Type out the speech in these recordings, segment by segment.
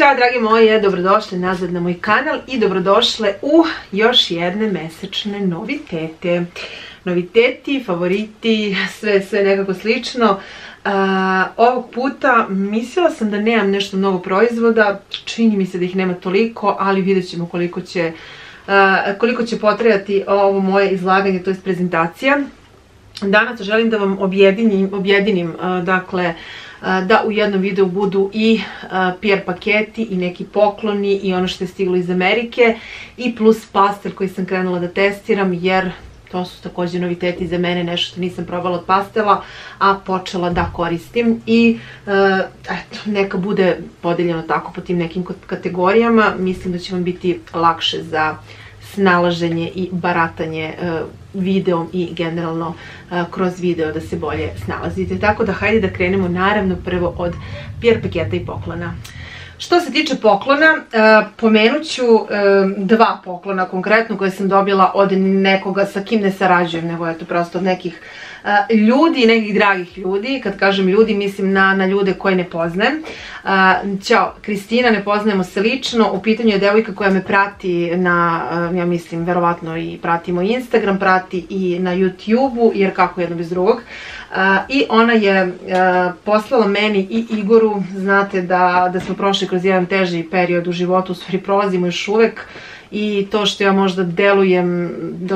Ćao dragi moje, dobrodošli nazad na moj kanal i dobrodošle u još jedne mesečne novitete. Noviteti, favoriti, sve, sve nekako slično. ovog puta mislila sam da nemam nešto mnogo proizvoda, čini mi se da ih nema toliko, ali vidjet ćemo koliko će, koliko će ovo moje izlaganje, to je prezentacija. Danas želim da vam objedinim, objedinim dakle, da u jednom videu budu i PR paketi i neki pokloni i ono što je stiglo iz Amerike i plus pastel koji sam krenula da testiram jer to su također noviteti za mene, nešto što nisam probala od pastela, a počela da koristim. I eto, neka bude podeljeno tako po tim nekim kategorijama. Mislim da će vam biti lakše za snalaženje i baratanje e, videom i generalno e, kroz video da se bolje snalazite. Tako da hajde da krenemo naravno prvo od PR paketa i poklona. Što se tiče poklona, e, pomenut ću dva poklona konkretno koje sam dobila od nekoga sa kim ne sarađujem, nego je to prosto od nekih ljudi, nekih dragih ljudi, kad kažem ljudi mislim na, na ljude koje ne poznajem. Ćao, Kristina, ne poznajemo se lično, u pitanju je devojka koja me prati na, ja mislim, verovatno i pratimo Instagram, prati i na YouTube-u, jer kako jedno bez drugog. I ona je poslala meni i Igoru, znate da, da smo prošli kroz jedan teži period u životu, u stvari prolazimo još uvek, i to što ja možda delujem,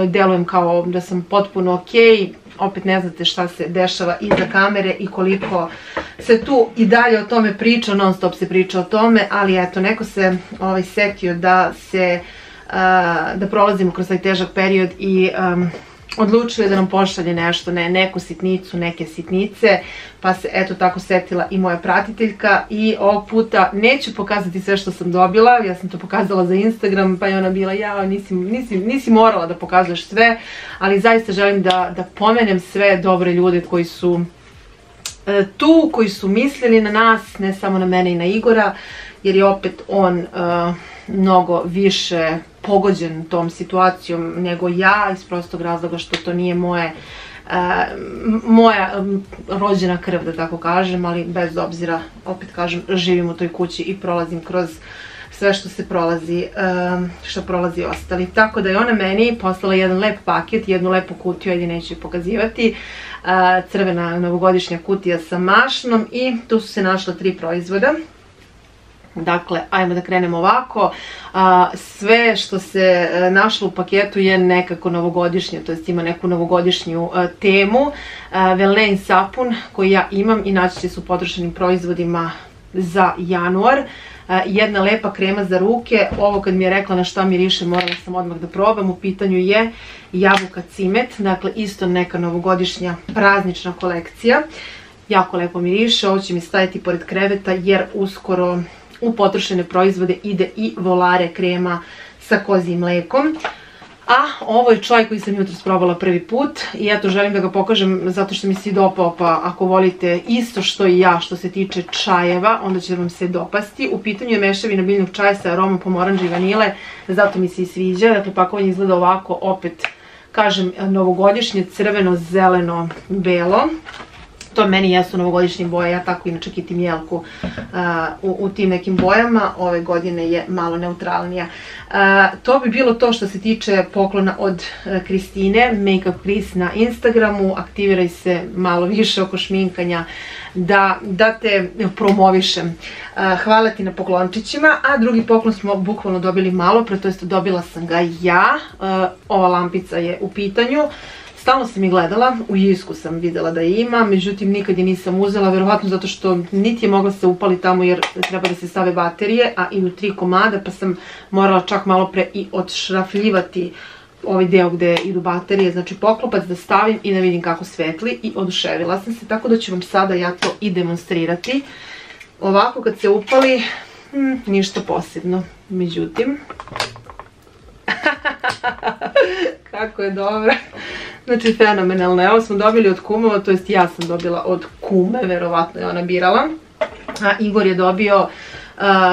delujem kao da sam potpuno okej, opet ne znate šta se dešava iza kamere i koliko se tu i dalje o tome priča, non stop se priča o tome, ali eto, neko se ovaj, setio da se, da prolazimo kroz taj težak period i odlučili da nam pošalje nešto, ne, neku sitnicu, neke sitnice, pa se eto tako setila i moja pratiteljka i ovog puta neću pokazati sve što sam dobila, ja sam to pokazala za Instagram, pa je ona bila ja, nisi, nisi, morala da pokazuješ sve, ali zaista želim da, da pomenem sve dobre ljude koji su e, tu, koji su mislili na nas, ne samo na mene i na Igora, jer je opet on e, mnogo više pogođen tom situacijom nego ja iz prostog razloga što to nije moje e, moja rođena krv da tako kažem, ali bez obzira opet kažem živim u toj kući i prolazim kroz sve što se prolazi, e, što prolazi ostali. Tako da je ona meni poslala jedan lep paket, jednu lepu kutiju, ajde neću pokazivati, crvena novogodišnja kutija sa mašnom i tu su se našla tri proizvoda. Dakle, ajmo da krenemo ovako. sve što se e, našlo u paketu je nekako novogodišnje, to jest ima neku novogodišnju e, temu. Velane sapun koji ja imam i naći će se u potrošenim proizvodima za januar. Jedna lepa krema za ruke, ovo kad mi je rekla na šta miriše morala sam odmah da probam, u pitanju je jabuka cimet, dakle isto neka novogodišnja praznična kolekcija. Jako lepo miriše, ovo će mi staviti pored kreveta jer uskoro u potrošene proizvode ide i volare krema sa kozijim mlekom. A ovo je čaj koji sam jutro probala prvi put i eto želim da ga pokažem zato što mi se dopao pa ako volite isto što i ja što se tiče čajeva onda će vam se dopasti. U pitanju je mešavina biljnog čaja sa aromom pomoranđe i vanile zato mi se i sviđa. Dakle pakovanje izgleda ovako opet kažem novogodišnje crveno, zeleno, belo to meni jesu novogodišnje boje, ja tako inače kitim jelku u, tim nekim bojama, ove godine je malo neutralnija. to bi bilo to što se tiče poklona od e, Kristine, Makeup Chris na Instagramu, aktiviraj se malo više oko šminkanja, da, da te promovišem. hvala ti na poklončićima, a drugi poklon smo bukvalno dobili malo, pre to jest dobila sam ga ja, ova lampica je u pitanju, Stalno sam i gledala, u Jisku sam vidjela da je ima, međutim nikad je nisam uzela, verovatno zato što niti je mogla se upali tamo jer treba da se stave baterije, a idu tri komada pa sam morala čak malo pre i odšrafljivati ovaj deo gdje idu baterije, znači poklopac da stavim i da vidim kako svetli i oduševila sam se, tako da ću vam sada ja to i demonstrirati. Ovako kad se upali, hm, ništa posebno, međutim, kako je dobro. Znači, fenomenalno. Evo smo dobili od kumova, to jest ja sam dobila od kume, verovatno je ona birala. A Igor je dobio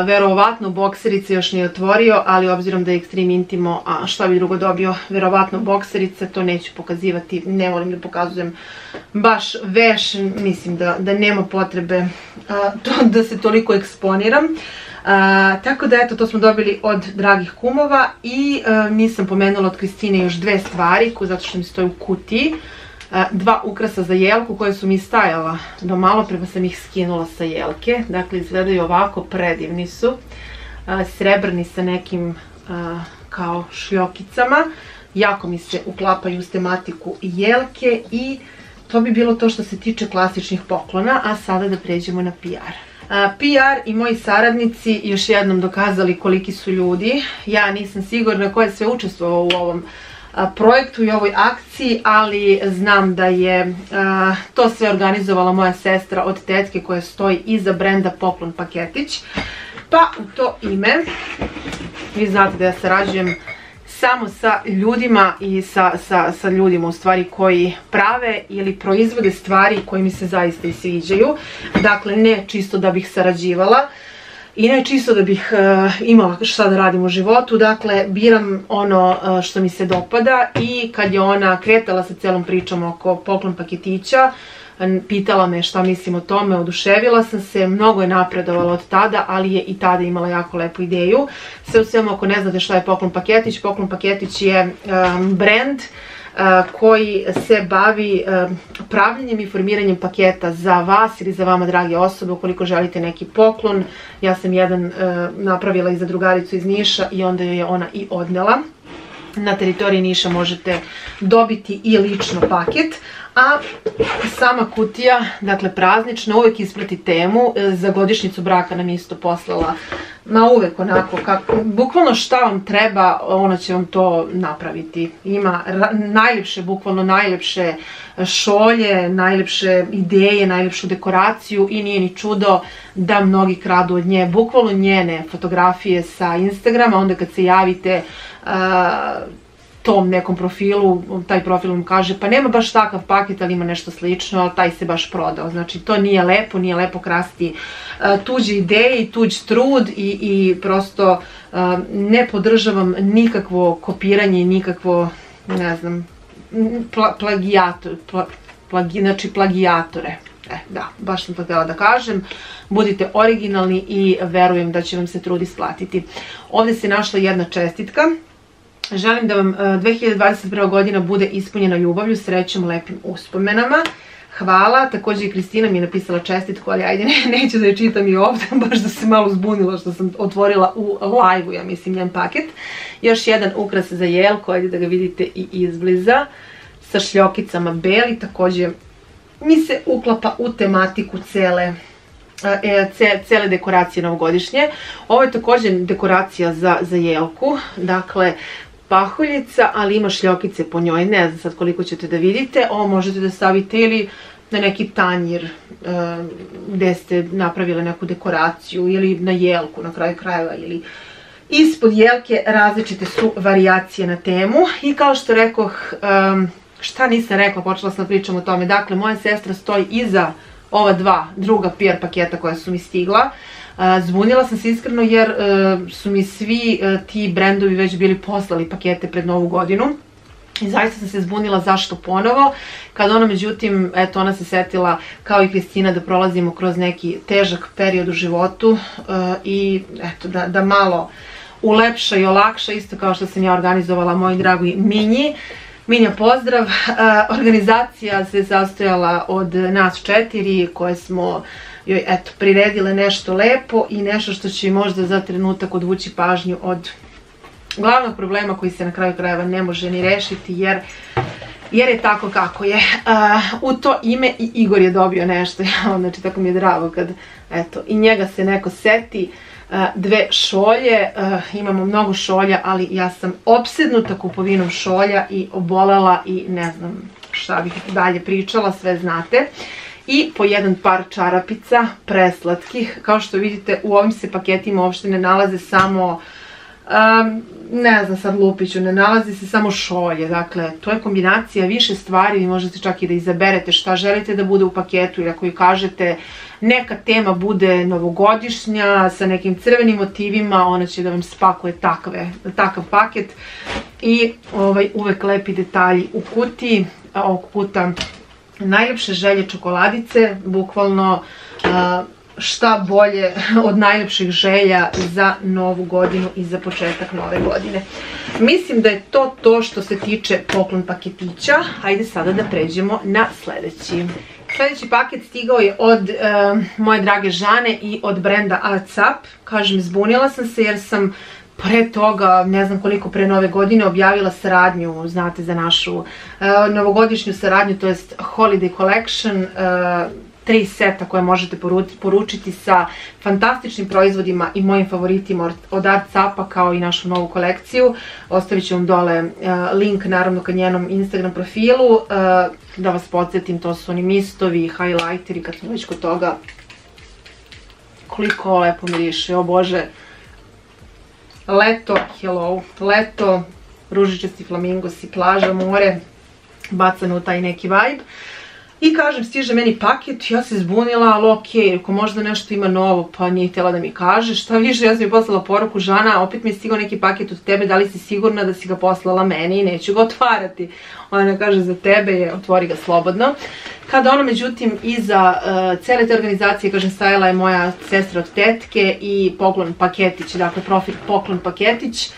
verovatno bokserice još nije otvorio, ali obzirom da je Extreme Intimo, a šta bi drugo dobio, verovatno bokserice, to neću pokazivati, ne volim da pokazujem baš veš, mislim da, nema potrebe da se toliko eksponiram. Tako da eto, to smo dobili od dragih kumova i nisam pomenula od Kristine još dve stvari, zato što mi stoji u kutiji. dva ukrasa za jelku koje su mi stajala do malo prema sam ih skinula sa jelke. Dakle, izgledaju ovako, predivni su. Srebrni sa nekim kao šljokicama. Jako mi se uklapaju uz tematiku jelke i to bi bilo to što se tiče klasičnih poklona, a sada da pređemo na PR. PR i moji saradnici još jednom dokazali koliki su ljudi. Ja nisam sigurna ko je sve učestvovao u ovom projektu i ovoj akciji, ali znam da je to sve organizovala moja sestra od tetke koja stoji iza brenda Poklon Paketić. Pa u to ime, vi znate da ja sarađujem samo sa ljudima i sa, sa, ljudima u stvari koji prave ili proizvode stvari koji mi se zaista i sviđaju. Dakle, ne čisto da bih sarađivala i ne čisto da bih uh, imala šta da radim u životu. Dakle, biram ono e, što mi se dopada i kad je ona kretala sa celom pričom oko poklon paketića, pitala me šta mislim o tome, oduševila sam se, mnogo je napredovala od tada, ali je i tada imala jako lepu ideju. Sve u svemu, ako ne znate šta je Poklon Paketić, Poklon Paketić je brand koji se bavi pravljenjem i formiranjem paketa za vas ili za vama drage osobe ukoliko želite neki poklon. Ja sam jedan napravila i za drugaricu iz Niša i onda joj je ona i odnela. Na teritoriji Niša možete dobiti i lično paket, a sama kutija, dakle praznična, uvijek isprati temu. E, za godišnicu braka nam isto poslala, ma uvijek onako, kako, bukvalno šta vam treba, ona će vam to napraviti. Ima najljepše, bukvalno najljepše šolje, najljepše ideje, najljepšu dekoraciju i nije ni čudo da mnogi kradu od nje. Bukvalno njene fotografije sa Instagrama, onda kad se javite tom nekom profilu, taj profil vam kaže pa nema baš takav paket, ali ima nešto slično, taj se baš prodao. Znači to nije lepo, nije lepo krasti tuđe ideje i tuđ trud i, prosto e, ne podržavam nikakvo kopiranje i nikakvo, ne znam, plagijator, znači plagijatore. E, da, baš sam to htjela da kažem. Budite originalni i verujem da će vam se trud isplatiti. Ovdje se našla jedna čestitka Želim da vam 2021. E, godina bude ispunjena ljubavlju, srećom, lepim uspomenama. Hvala, također i Kristina mi je napisala čestitku, ali ajde neću da je čitam i ovdje, baš da se malo zbunila što sam otvorila u live ja mislim, njen paket. Još jedan ukras za jelko, ajde da ga vidite i izbliza, sa šljokicama beli, također mi se uklapa u tematiku cele e, cele dekoracije novogodišnje. Ovo je također dekoracija za, za jelku, dakle pahuljica, ali ima šljokice po njoj, ne znam sad koliko ćete da vidite. Ovo možete da stavite ili na neki tanjir e, gdje ste napravili neku dekoraciju ili na jelku na kraju krajeva ili ispod jelke različite su varijacije na temu i kao što rekoh, šta nisam rekla, počela sam pričam o tome, dakle moja sestra stoji iza ova dva druga PR paketa koja su mi stigla. Zbunila sam se iskreno jer e, su mi svi e, ti brendovi već bili poslali pakete pred novu godinu. I zaista sam se zbunila zašto ponovo, kad ona međutim, eto ona se setila kao i Kristina da prolazimo kroz neki težak period u životu e, i eto da, da malo ulepša i olakša, isto kao što sam ja organizovala moj dragi Minji. Minja pozdrav, organizacija se sastojala od nas četiri koje smo joj eto priredile nešto lepo i nešto što će možda za trenutak odvući pažnju od glavnog problema koji se na kraju krajeva ne može ni rešiti jer jer je tako kako je. u to ime i Igor je dobio nešto, znači tako mi je drago kad eto, i njega se neko seti. dve šolje, imamo mnogo šolja, ali ja sam opsednuta kupovinom šolja i obolela i ne znam šta bih dalje pričala, sve znate i po jedan par čarapica preslatkih. Kao što vidite u ovim se paketima uopšte ne nalaze samo, ne znam sad lupiću, ne nalazi se samo šolje. Dakle, to je kombinacija više stvari, vi možete čak i da izaberete šta želite da bude u paketu ili ako i kažete neka tema bude novogodišnja sa nekim crvenim motivima, ona će da vam spakuje takav paket i ovaj, uvek lepi detalji u kutiji, ovog puta najljepše želje čokoladice, bukvalno šta bolje od najljepših želja za novu godinu i za početak nove godine. Mislim da je to to što se tiče poklon paketića. Hajde sada da pređemo na sljedeći. Sljedeći paket stigao je od moje drage Žane i od brenda Artsap. Kažem, zbunila sam se jer sam pre toga, ne znam koliko pre nove godine, objavila saradnju, znate, za našu novogodišnju saradnju, to jest Holiday Collection, tri seta koje možete poručiti sa fantastičnim proizvodima i mojim favoritima od Art Sapa kao i našu novu kolekciju. Ostavit ću vam dole e, link naravno ka njenom Instagram profilu. E, da vas podsjetim, to su oni mistovi, highlighteri, kad smo već kod toga. Koliko lepo miriše, o bože. Leto, hello, leto, ružičasti flamingosi, plaža, more, bacano u taj neki vibe. I kažem, stiže meni paket, ja se zbunila, ali okej, ako možda nešto ima novo, pa nije htjela da mi kaže. Šta više, ja sam mi poslala poruku, Žana, opet mi je stigao neki paket od tebe, da li si sigurna da si ga poslala meni i neću ga otvarati. Ona kaže, za tebe je, otvori ga slobodno. Kada ono, međutim, iza uh, cele te organizacije, kažem, stajala je moja sestra od tetke i poklon paketić, dakle profil poklon paketić,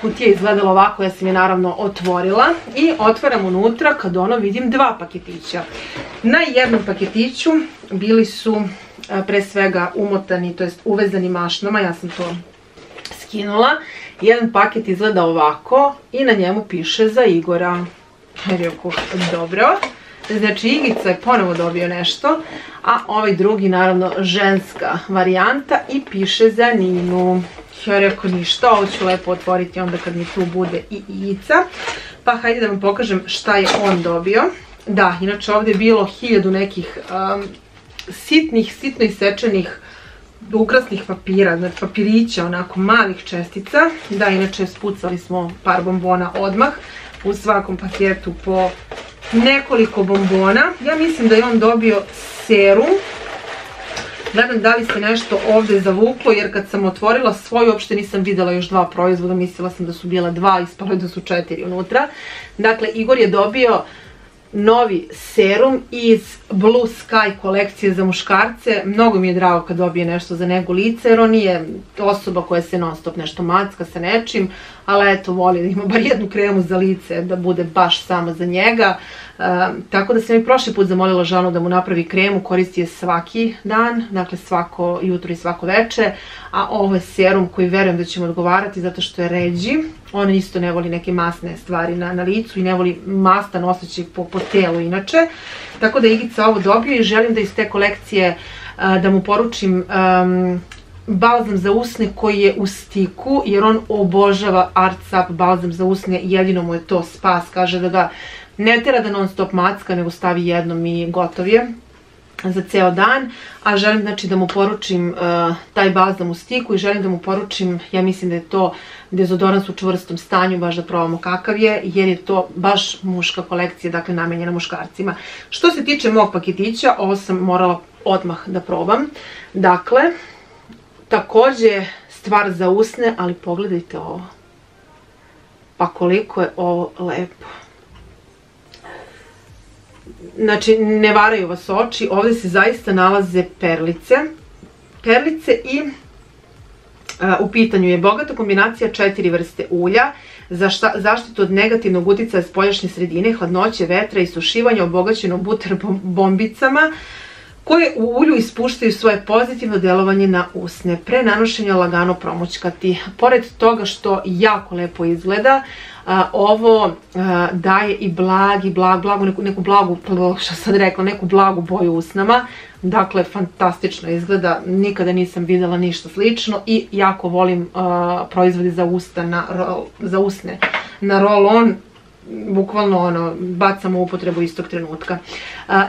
kutija izgledala ovako, ja sam je naravno otvorila i otvaram unutra kad ono vidim dva paketića. Na jednom paketiću bili su pre svega umotani, to jest uvezani mašnama, ja sam to skinula. Jedan paket izgleda ovako i na njemu piše za Igora. Dobro. Znači Igica je ponovo dobio nešto, a ovaj drugi naravno ženska varijanta i piše za Ninu. Ja rekao ništa, ovo ću lepo otvoriti onda kad mi tu bude i Igica. Pa hajde da vam pokažem šta je on dobio. Da, inače ovdje je bilo hiljadu nekih sitnih, sitno isečenih ukrasnih papira, znači papirića, onako malih čestica. Da, inače spucali smo par bombona odmah. U svakom paketu po nekoliko bombona. Ja mislim da je on dobio serum. Gledam da li se nešto ovdje zavuklo jer kad sam otvorila svoj uopšte nisam vidjela još dva proizvoda. Mislila sam da su bila dva, ispalo je da su četiri unutra. Dakle, Igor je dobio novi serum iz Blue Sky kolekcije za muškarce. Mnogo mi je drago kad dobije nešto za negu lice jer on nije osoba koja se non stop nešto macka sa nečim, ali eto voli da ima bar jednu kremu za lice da bude baš samo za njega. tako da sam i prošli put zamolila Žanu da mu napravi kremu, koristi je svaki dan, dakle svako jutro i svako veče, a ovo je serum koji verujem da će mu odgovarati zato što je ređi. On isto ne voli neke masne stvari na, licu i ne voli mastan osjećaj po, po telu inače. Tako da Igica ovo dobio i želim da iz te kolekcije da mu poručim balzam za usne koji je u stiku jer on obožava Art Sap balzam za usne jedino mu je to spas kaže da ga ne tjera da non stop macka nego stavi jednom i gotov je za ceo dan, a želim znači da mu poručim taj balzam u stiku i želim da mu poručim, ja mislim da je to dezodorans u čvrstom stanju, baš da probamo kakav je, jer je to baš muška kolekcija, dakle namenjena muškarcima. Što se tiče mog paketića, ovo sam morala odmah da probam. Dakle, također stvar za usne, ali pogledajte ovo. Pa koliko je ovo lepo. Znači, ne varaju vas oči, ovdje se zaista nalaze perlice. Perlice i u pitanju je bogata kombinacija četiri vrste ulja za zaštitu od negativnog utjecaja spoljašnje sredine, hladnoće, vetra i sušivanja obogaćeno buter bombicama koje u ulju ispuštaju svoje pozitivno delovanje na usne. Pre nanošenja lagano promućkati. Pored toga što jako lepo izgleda, ovo daje i blagi, blag, blagu, neku, neku blagu, što sad rekla, neku blagu boju usnama. Dakle, fantastično izgleda, nikada nisam vidjela ništa slično i jako volim proizvode za usta, na, za usne na roll-on bukvalno ono, bacam u upotrebu istog trenutka.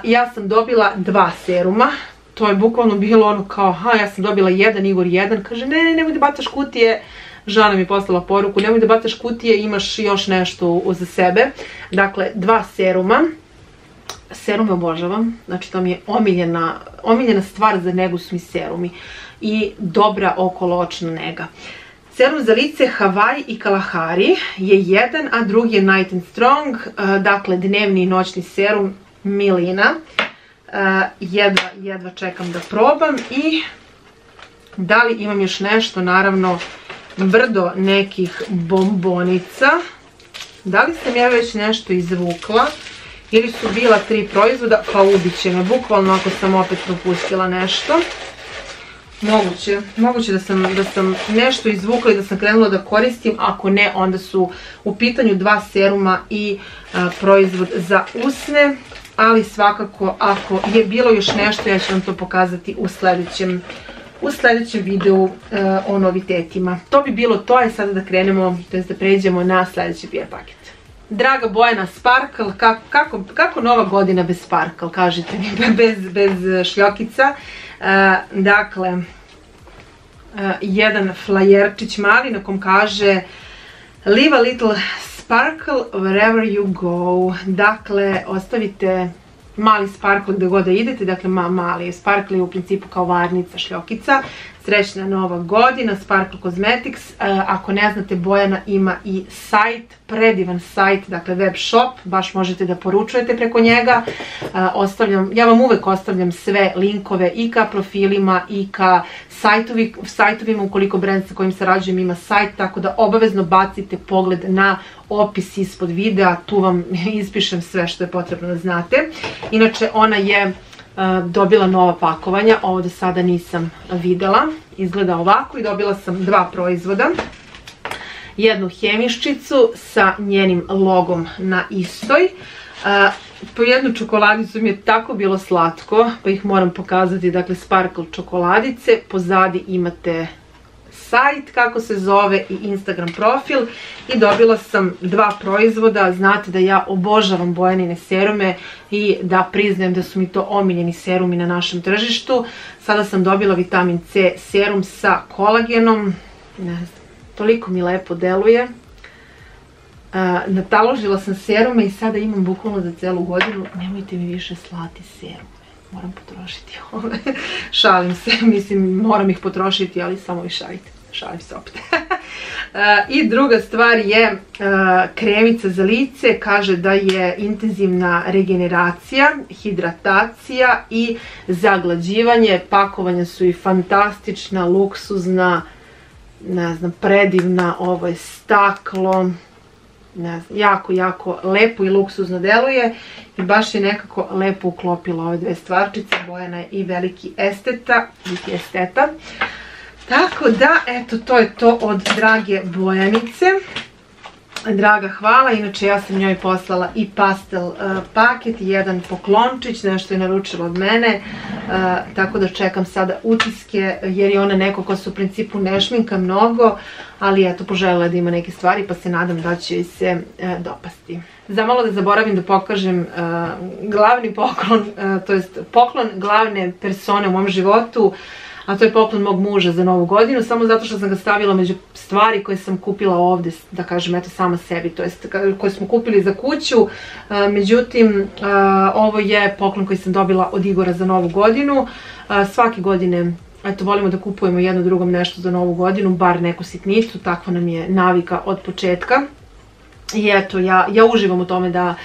ja sam dobila dva seruma, to je bukvalno bilo ono kao, ha, ja sam dobila jedan, Igor jedan, kaže, ne, ne, nemoj da bacaš kutije, Žana mi poslala poruku, nemoj da bacaš kutije, imaš još nešto za sebe. Dakle, dva seruma, serume obožavam, znači to mi je omiljena, omiljena stvar za negu su mi serumi i dobra okoločna nega. Serum za lice Hawaii i Kalahari je jedan, a drugi je Night and Strong, e, dakle dnevni i noćni serum Milina. jedva, jedva čekam da probam i da li imam još nešto, naravno brdo nekih bombonica. Da li sam ja već nešto izvukla? Ili su bila tri proizvoda, pa ubit će me, bukvalno ako sam opet propustila nešto. Moguće, moguće da sam, da sam nešto izvukla i da sam krenula da koristim, ako ne onda su u pitanju dva seruma i proizvod za usne, ali svakako ako je bilo još nešto ja ću vam to pokazati u sljedećem u sljedećem videu o novitetima. To bi bilo to, je sada da krenemo, to da pređemo na sljedeći PR paket. Draga Bojana Sparkle, kako, kako, nova godina bez Sparkle, kažete mi, bez, bez šljokica. E, dakle, e, jedan flajerčić mali na kom kaže Leave a little sparkle wherever you go. Dakle, ostavite mali sparkle gdje god da idete, dakle mali sparkle je u principu kao varnica, šljokica srećna nova godina, Sparkle Cosmetics. E, ako ne znate, Bojana ima i sajt, predivan sajt, dakle web shop, baš možete da poručujete preko njega. E, ostavljam, ja vam uvek ostavljam sve linkove i ka profilima i ka sajtovi, sajtovima ukoliko brand sa kojim sarađujem ima sajt, tako da obavezno bacite pogled na opis ispod videa, tu vam ispišem sve što je potrebno da znate. Inače, ona je dobila nova pakovanja, ovo do sada nisam videla, izgleda ovako i dobila sam dva proizvoda. Jednu hemiščicu sa njenim logom na istoj. Po jednu čokoladicu mi je tako bilo slatko, pa ih moram pokazati, dakle Sparkle čokoladice, pozadi imate sajt kako se zove i Instagram profil. I dobila sam dva proizvoda, znate da ja obožavam bojanine serume i da priznajem da su mi to omiljeni serumi na našem tržištu. Sada sam dobila vitamin C serum sa kolagenom, ne znam, toliko mi lepo deluje. nataložila sam serume i sada imam bukvalno za celu godinu, nemojte mi više slati serum moram potrošiti ove. Šalim se, mislim moram ih potrošiti, ali samo ih šalite šalim se opet. E, I druga stvar je e, kremica za lice, kaže da je intenzivna regeneracija, hidratacija i zaglađivanje. Pakovanja su i fantastična, luksuzna, ne znam, predivna, ovo je staklo, ne znam, jako, jako lepo i luksuzno deluje i baš je nekako lepo uklopila ove dve stvarčice. Bojana je i veliki esteta, biti esteta. Tako da, eto, to je to od drage Bojanice. Draga, hvala. Inače, ja sam njoj poslala i pastel e, paket jedan poklončić, nešto je naručila od mene. E, tako da čekam sada utiske, jer je ona neko ko se u principu ne šminka mnogo, ali eto, poželjela da ima neke stvari, pa se nadam da će se e, dopasti. Zamalo da zaboravim da pokažem glavni poklon, to jest poklon glavne persone u mom životu, a to je poklon mog muža za novu godinu, samo zato što sam ga stavila među stvari koje sam kupila ovdje, da kažem, eto sama sebi, to jest koje smo kupili za kuću, međutim, ovo je poklon koji sam dobila od Igora za novu godinu, svake godine Eto, volimo da kupujemo jedno drugom nešto za novu godinu, bar neku sitnicu, takva nam je navika od početka. I eto, ja, ja uživam u tome da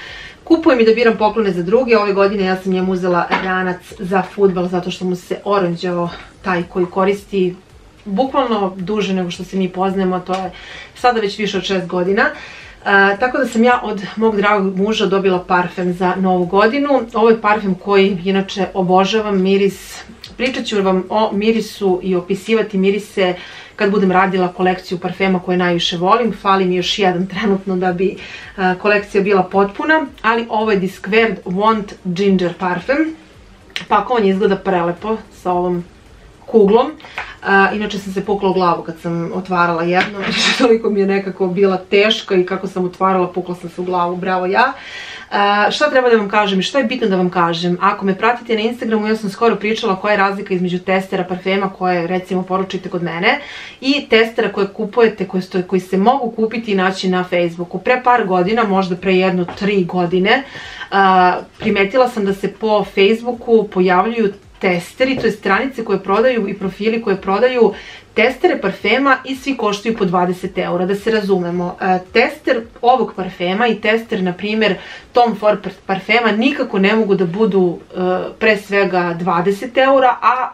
Kupujem i da biram poklone za druge. Ove godine ja sam njemu uzela ranac za futbal zato što mu se oranđao taj koji koristi bukvalno duže nego što se mi poznajemo, to je sada već više od 6 godina. tako da sam ja od mog dragog muža dobila parfem za novu godinu. Ovo je parfem koji inače obožavam, miris. Pričat ću vam o mirisu i opisivati mirise kad budem radila kolekciju parfema koje najviše volim. Fali mi još jedan trenutno da bi kolekcija bila potpuna, ali ovo je Disquared Want Ginger parfem. Pakovanje izgleda prelepo sa ovom kuglom. inače sam se pukla u glavu kad sam otvarala jedno, toliko mi je nekako bila teška i kako sam otvarala pukla sam se u glavu, bravo ja. Šta treba da vam kažem i šta je bitno da vam kažem? Ako me pratite na Instagramu, ja sam skoro pričala koja je razlika između testera parfema koje recimo poručite kod mene i testera koje kupujete, koji, koji se mogu kupiti i naći na Facebooku. Pre par godina, možda pre jedno tri godine, primetila sam da se po Facebooku pojavljuju testeri, to je stranice koje prodaju i profili koje prodaju testere parfema i svi koštaju po 20 eura, da se razumemo. E, tester ovog parfema i tester, na primjer, Tom Ford parfema nikako ne mogu da budu e, pre svega 20 eura, a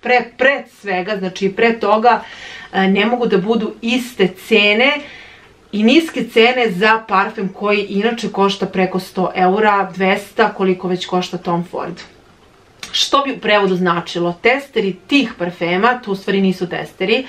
pre, pred svega, znači pre toga, e, ne mogu da budu iste cene i niske cene za parfem koji inače košta preko 100 eura, 200, koliko već košta Tom Ford. Što bi u prevodu značilo? Testeri tih parfema, to u stvari nisu testeri,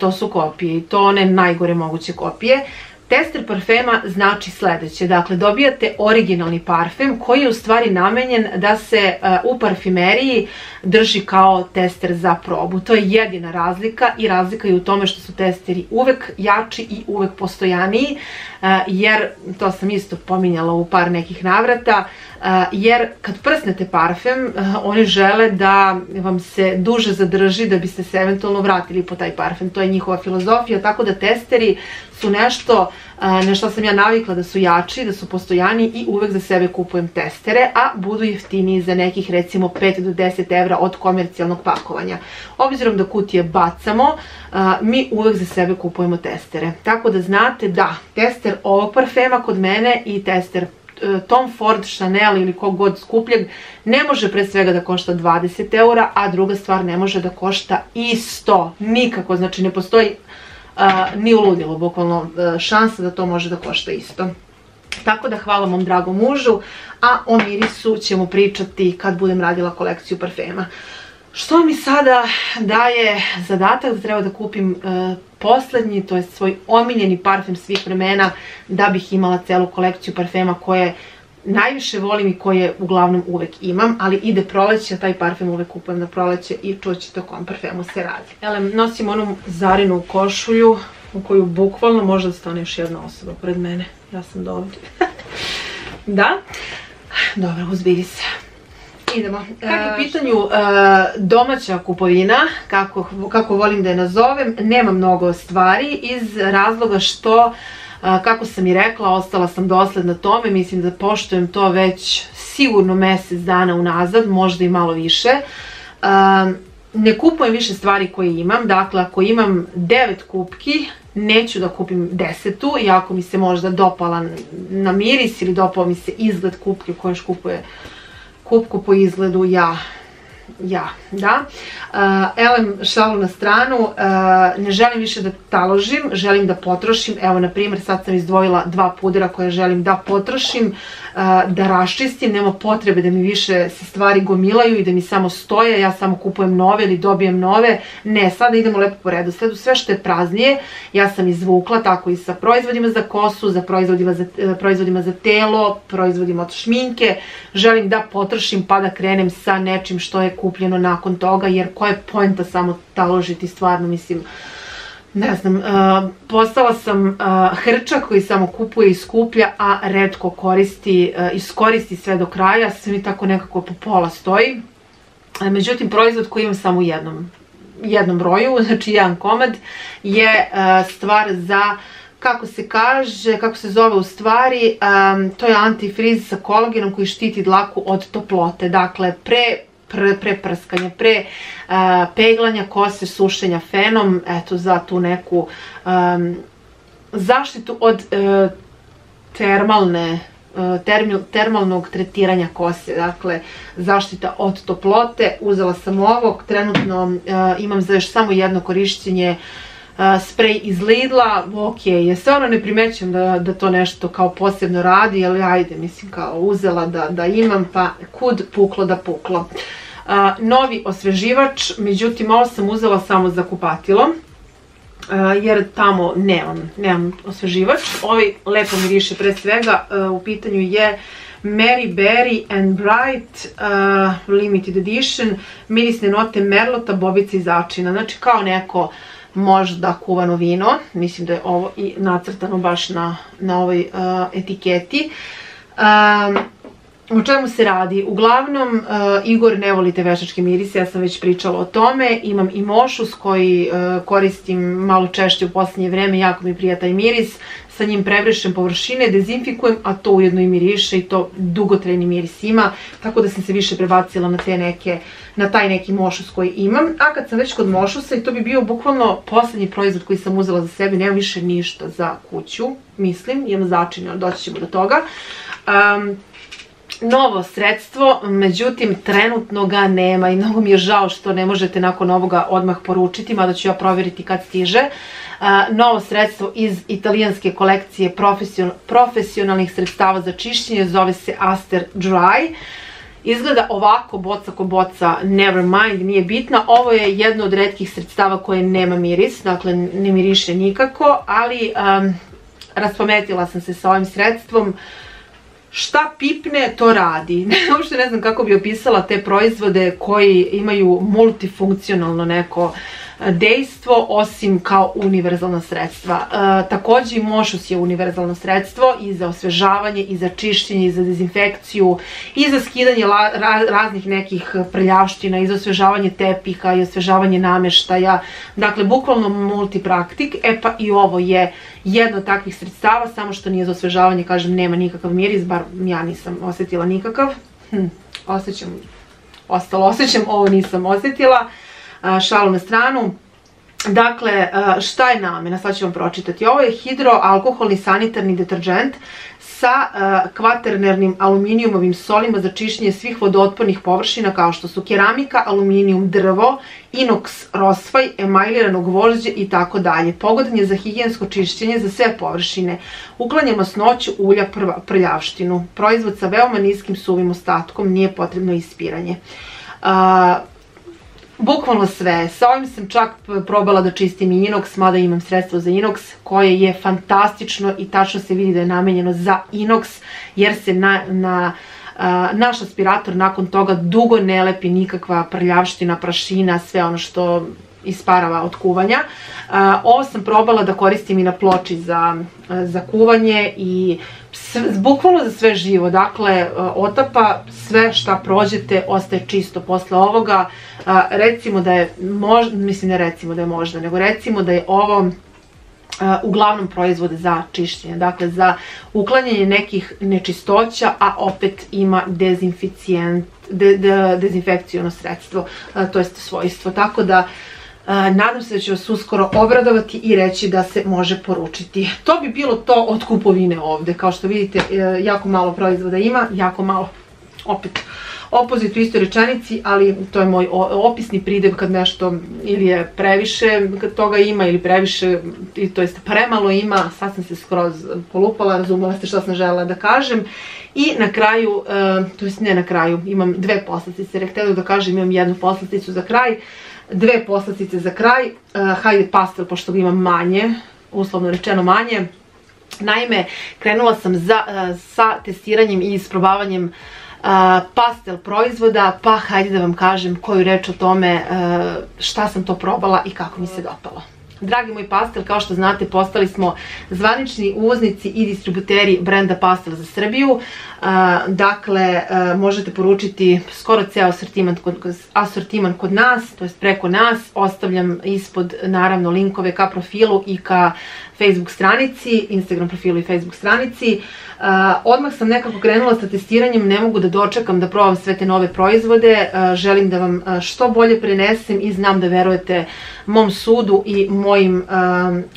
to su kopije to one najgore moguće kopije. Tester parfema znači sljedeće, dakle dobijate originalni parfem koji je u stvari namenjen da se e, u parfimeriji drži kao tester za probu. To je jedina razlika i razlika je u tome što su testeri uvek jači i uvek postojaniji, e, jer to sam isto pominjala u par nekih navrata, e, jer kad prsnete parfem, oni žele da vam se duže zadrži da biste se eventualno vratili po taj parfem. To je njihova filozofija, tako da testeri su nešto na što sam ja navikla da su jači, da su postojani i uvek za sebe kupujem testere, a budu jeftiniji za nekih recimo 5 do 10 evra od komercijalnog pakovanja. Obzirom da kutije bacamo, mi uvek za sebe kupujemo testere. Tako da znate da tester ovog parfema kod mene i tester Tom Ford, Chanel ili kog god skupljeg ne može pre svega da košta 20 eura, a druga stvar ne može da košta isto, nikako, znači ne postoji ni uludilo, bukvalno e, šansa da to može da košta isto. Tako da hvala mom dragom mužu, a o mirisu ćemo pričati kad budem radila kolekciju parfema. Što mi sada daje zadatak da treba da kupim e, posljednji, to je svoj omiljeni parfem svih vremena da bih imala celu kolekciju parfema koje najviše volim i koje uglavnom uvek imam, ali ide proleće, taj parfem uvek kupujem na proleće i čućete o kom parfemu se radi. Elem, nosim onu zarinu košulju u koju bukvalno može da stane još jedna osoba pred mene. Ja sam dovdje. da? Dobro, uzbiri se. Idemo. Kako je u pitanju e, domaća kupovina, kako, kako volim da je nazovem, nema mnogo stvari iz razloga što kako sam i rekla, ostala sam dosledna tome, mislim da poštujem to već sigurno mjesec dana unazad, možda i malo više. Ne kupujem više stvari koje imam, dakle ako imam devet kupki, neću da kupim desetu, iako mi se možda dopala na miris ili dopao mi se izgled kupke koje još kupuje kupku po izgledu, ja ja, da. Uh, elem, šalu na stranu, uh, ne želim više da taložim, želim da potrošim. Evo, na primjer, sad sam izdvojila dva pudera koje želim da potrošim, uh, da raščistim. Nema potrebe da mi više se stvari gomilaju i da mi samo stoje, ja samo kupujem nove ili dobijem nove. Ne, sada idemo lepo po redu. Sledu sve što je praznije, ja sam izvukla, tako i sa proizvodima za kosu, za proizvodima za, proizvodima za telo, proizvodima od šminke. Želim da potrošim pa da krenem sa nečim što je kupljeno nakon toga, jer koja je pojenta samo taložiti stvarno, mislim, ne znam, uh, postala sam uh, hrča koji samo kupuje i skuplja, a redko koristi, uh, iskoristi sve do kraja, sve mi tako nekako po pola stoji. Međutim, proizvod koji imam samo u jednom, jednom broju, znači jedan komad, je stvar za kako se kaže, kako se zove u stvari, to je antifriz sa kolagenom koji štiti dlaku od toplote. Dakle, pre pre prskanja, pre peglanja kose, sušenja fenom, eto za tu neku zaštitu od e, termalne e, termalnog tretiranja kose, dakle zaštita od toplote, uzela sam ovog, trenutno e, imam za još samo jedno korištenje sprej iz Lidla, ok, je stvarno ne primećujem da, da to nešto kao posebno radi, ali ajde, mislim kao uzela da, da imam, pa kud puklo da puklo. Novi osveživač, međutim ovo sam uzela samo za kupatilo, jer tamo nemam, nemam osveživač. Ovaj lepo miriše pre svega, u pitanju je Mary Berry and Bright Limited Edition, mirisne note merlota, bobice i začina, znači kao neko možda kuvano vino, mislim da je ovo i nacrtano baš na, na ovoj etiketi. O čemu se radi? Uglavnom, uh, Igor ne volite veštačke mirise, ja sam već pričala o tome. Imam i mošus koji uh, koristim malo češće u posljednje vreme, jako mi prija taj miris. Sa njim prebrišem površine, dezinfikujem, a to ujedno i miriše i to dugotrajni miris ima. Tako da sam se više prebacila na, te neke, na taj neki mošus koji imam. A kad sam već kod mošusa, i to bi bio bukvalno posljednji proizvod koji sam uzela za sebe, nemam više ništa za kuću, mislim, imam začinje, doći ćemo do toga. Novo sredstvo, međutim trenutno ga nema i mnogo mi je žao što ne možete nakon ovoga odmah poručiti, mada ću ja provjeriti kad stiže. novo sredstvo iz italijanske kolekcije profesionalnih sredstava za čišćenje zove se Aster Dry. Izgleda ovako, boca ko boca, never mind, nije bitna. Ovo je jedno od redkih sredstava koje nema miris, dakle ne miriše nikako, ali raspametila sam se sa ovim sredstvom šta pipne, to radi. Uopšte ne znam kako bi opisala te proizvode koji imaju multifunkcionalno neko dejstvo osim kao univerzalna sredstva. E, također i mošus je univerzalno sredstvo i za osvežavanje, i za čišćenje, i za dezinfekciju, i za skidanje raznih nekih prljavština, i za osvežavanje tepika, i osvežavanje nameštaja. Dakle, bukvalno multipraktik. E pa i ovo je jedno od takvih sredstava, samo što nije za osvežavanje, kažem, nema nikakav miris, bar ja nisam osjetila nikakav. Hm, osjećam, ostalo osjećam, ovo nisam osjetila šalu na stranu. Dakle, šta je namjena? Sad ću vam pročitati. Ovo je hidroalkoholni sanitarni deterđent sa kvaternernim aluminijumovim solima za čišćenje svih vodootpornih površina kao što su keramika, aluminijum, drvo, inox, rosfaj, emajlirano gvožđe i tako dalje. Pogodan je za higijensko čišćenje za sve površine. Uklanja masnoću, ulja, prljavštinu. Proizvod sa veoma niskim suvim ostatkom, nije potrebno ispiranje. Bukvalno sve. Sa ovim sam čak probala da čistim i inox, mada imam sredstvo za inox, koje je fantastično i tačno se vidi da je namenjeno za inox, jer se na, naš aspirator nakon toga dugo ne lepi nikakva prljavština, prašina, sve ono što isparava od kuvanja. Ovo sam probala da koristim i na ploči za, za kuvanje i bukvalno za sve živo. Dakle, otapa sve šta prođete ostaje čisto posle ovoga. Recimo da je, mislim ne recimo da je možda, nego recimo da je ovo uglavnom proizvode za čišćenje, dakle za uklanjanje nekih nečistoća, a opet ima dezinficijent, dezinfekcijono sredstvo, to jest svojstvo. Tako da Nadam se da će vas uskoro obradovati i reći da se može poručiti. To bi bilo to od kupovine ovdje. Kao što vidite, e, jako malo proizvoda ima, jako malo, opet, opozit u istoj rečenici, ali to je moj opisni pridev kad nešto ili je previše kad toga ima ili previše, to jest premalo ima, sad sam se skroz polupala, razumela ste što sam željela da kažem. I na kraju, e, to jest ne na kraju, imam dve poslastice, jer htjela da kažem imam jednu poslasticu za kraj, dve poslastice za kraj, e, hajde pastel pošto ga imam manje, uslovno rečeno manje. Naime, krenula sam e, sa testiranjem i isprobavanjem e, pastel proizvoda, pa hajde da vam kažem koju reč o tome šta sam to probala i kako mi se dopalo. Dragi moj pastel, kao što znate, postali smo zvanični uvoznici i distributeri brenda Pastel za Srbiju. Dakle, možete poručiti skoro ceo asortiman kod nas, to jest preko nas. Ostavljam ispod, naravno, linkove ka profilu i ka Facebook stranici, Instagram profilu i Facebook stranici. Odmah sam nekako krenula sa testiranjem, ne mogu da dočekam da probam sve te nove proizvode. Želim da vam što bolje prenesem i znam da verujete mom sudu i mojim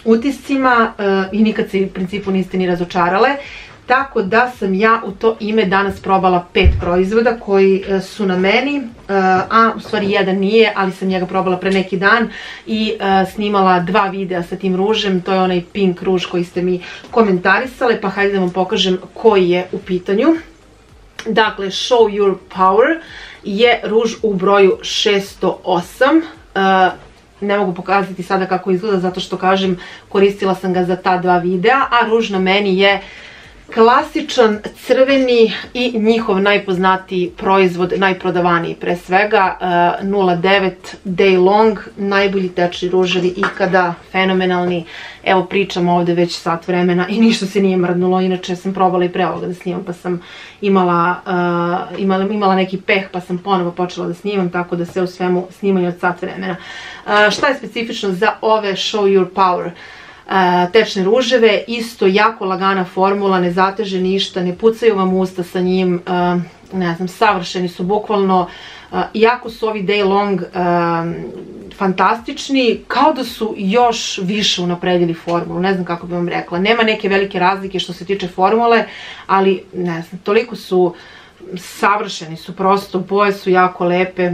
utiscima i nikad se u principu niste ni razočarale. Tako da sam ja u to ime danas probala pet proizvoda koji e, su na meni, e, a u stvari jedan nije, ali sam njega probala pre neki dan i e, snimala dva videa sa tim ružem, to je onaj pink ruž koji ste mi komentarisale, pa hajde da vam pokažem koji je u pitanju. Dakle, Show Your Power je ruž u broju 608, ne mogu pokazati sada kako izgleda zato što kažem koristila sam ga za ta dva videa, a ruž na meni je klasičan crveni i njihov najpoznatiji proizvod, najprodavaniji pre svega, 09 Day Long, najbolji tečni ruževi ikada, fenomenalni. Evo pričam ovde već sat vremena i ništa se nije mrdnulo, inače sam probala i pre ovoga da snimam pa sam imala, imala, imala neki peh pa sam ponovo počela da snimam, tako da se u svemu snimaju od sat vremena. Šta je specifično za ove Show Your Power? Tečne ruževe, isto jako lagana formula, ne zateže ništa, ne pucaju vam usta sa njim, ne znam, savršeni su bukvalno, jako su ovi day long fantastični, kao da su još više unapredili formulu, ne znam kako bih vam rekla. Nema neke velike razlike što se tiče formule, ali ne znam, toliko su savršeni su prosto, boje su jako lepe,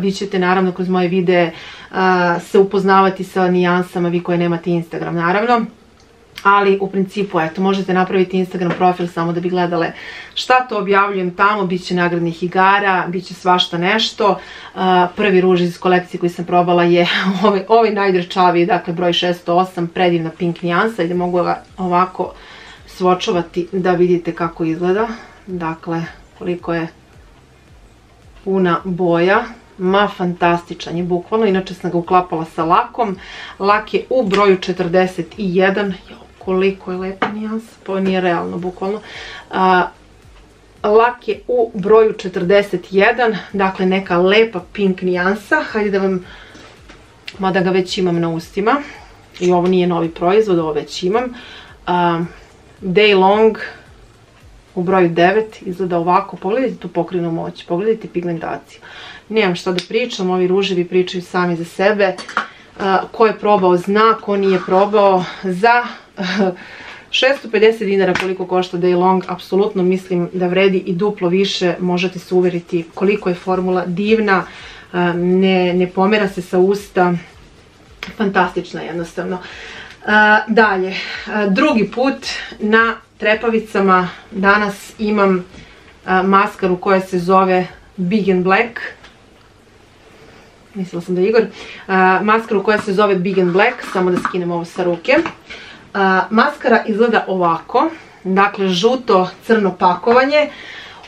vi ćete naravno kroz moje videe se upoznavati sa nijansama, vi koje nemate Instagram naravno, ali u principu eto možete napraviti Instagram profil samo da bi gledale šta to objavljujem tamo, bit će nagradnih igara, bit će svašta nešto. Prvi ruž iz kolekcije koji sam probala je ovaj, ovaj najdrčaviji, dakle broj 608, predivna pink nijansa i da mogu ga ovako svočovati da vidite kako izgleda. Dakle, koliko je puna boja. Ma, fantastičan je, bukvalno. Inače sam ga uklapala sa lakom. Lak je u broju 41. Jo, koliko je lepa nijansa. Pa nije realno, bukvalno. lak je u broju 41. Dakle, neka lepa pink nijansa. Hajde da vam... Mada ga već imam na ustima. I ovo nije novi proizvod, ovo već imam. Day Long u broju 9 izgleda ovako, pogledajte tu pokrinu moć, pogledajte pigmentaciju. Nemam šta da pričam, ovi ruževi pričaju sami za sebe. Ko je probao zna, ko nije probao za 650 dinara koliko košta Day Long, apsolutno mislim da vredi i duplo više, možete se uveriti koliko je formula divna, ne, ne pomera se sa usta, fantastična jednostavno. Dalje, drugi put na trepavicama danas imam maskaru koja se zove Big and Black. Mislila sam da je Igor. Maskaru koja se zove Big and Black, samo da skinem ovo sa ruke. Maskara izgleda ovako, dakle žuto crno pakovanje.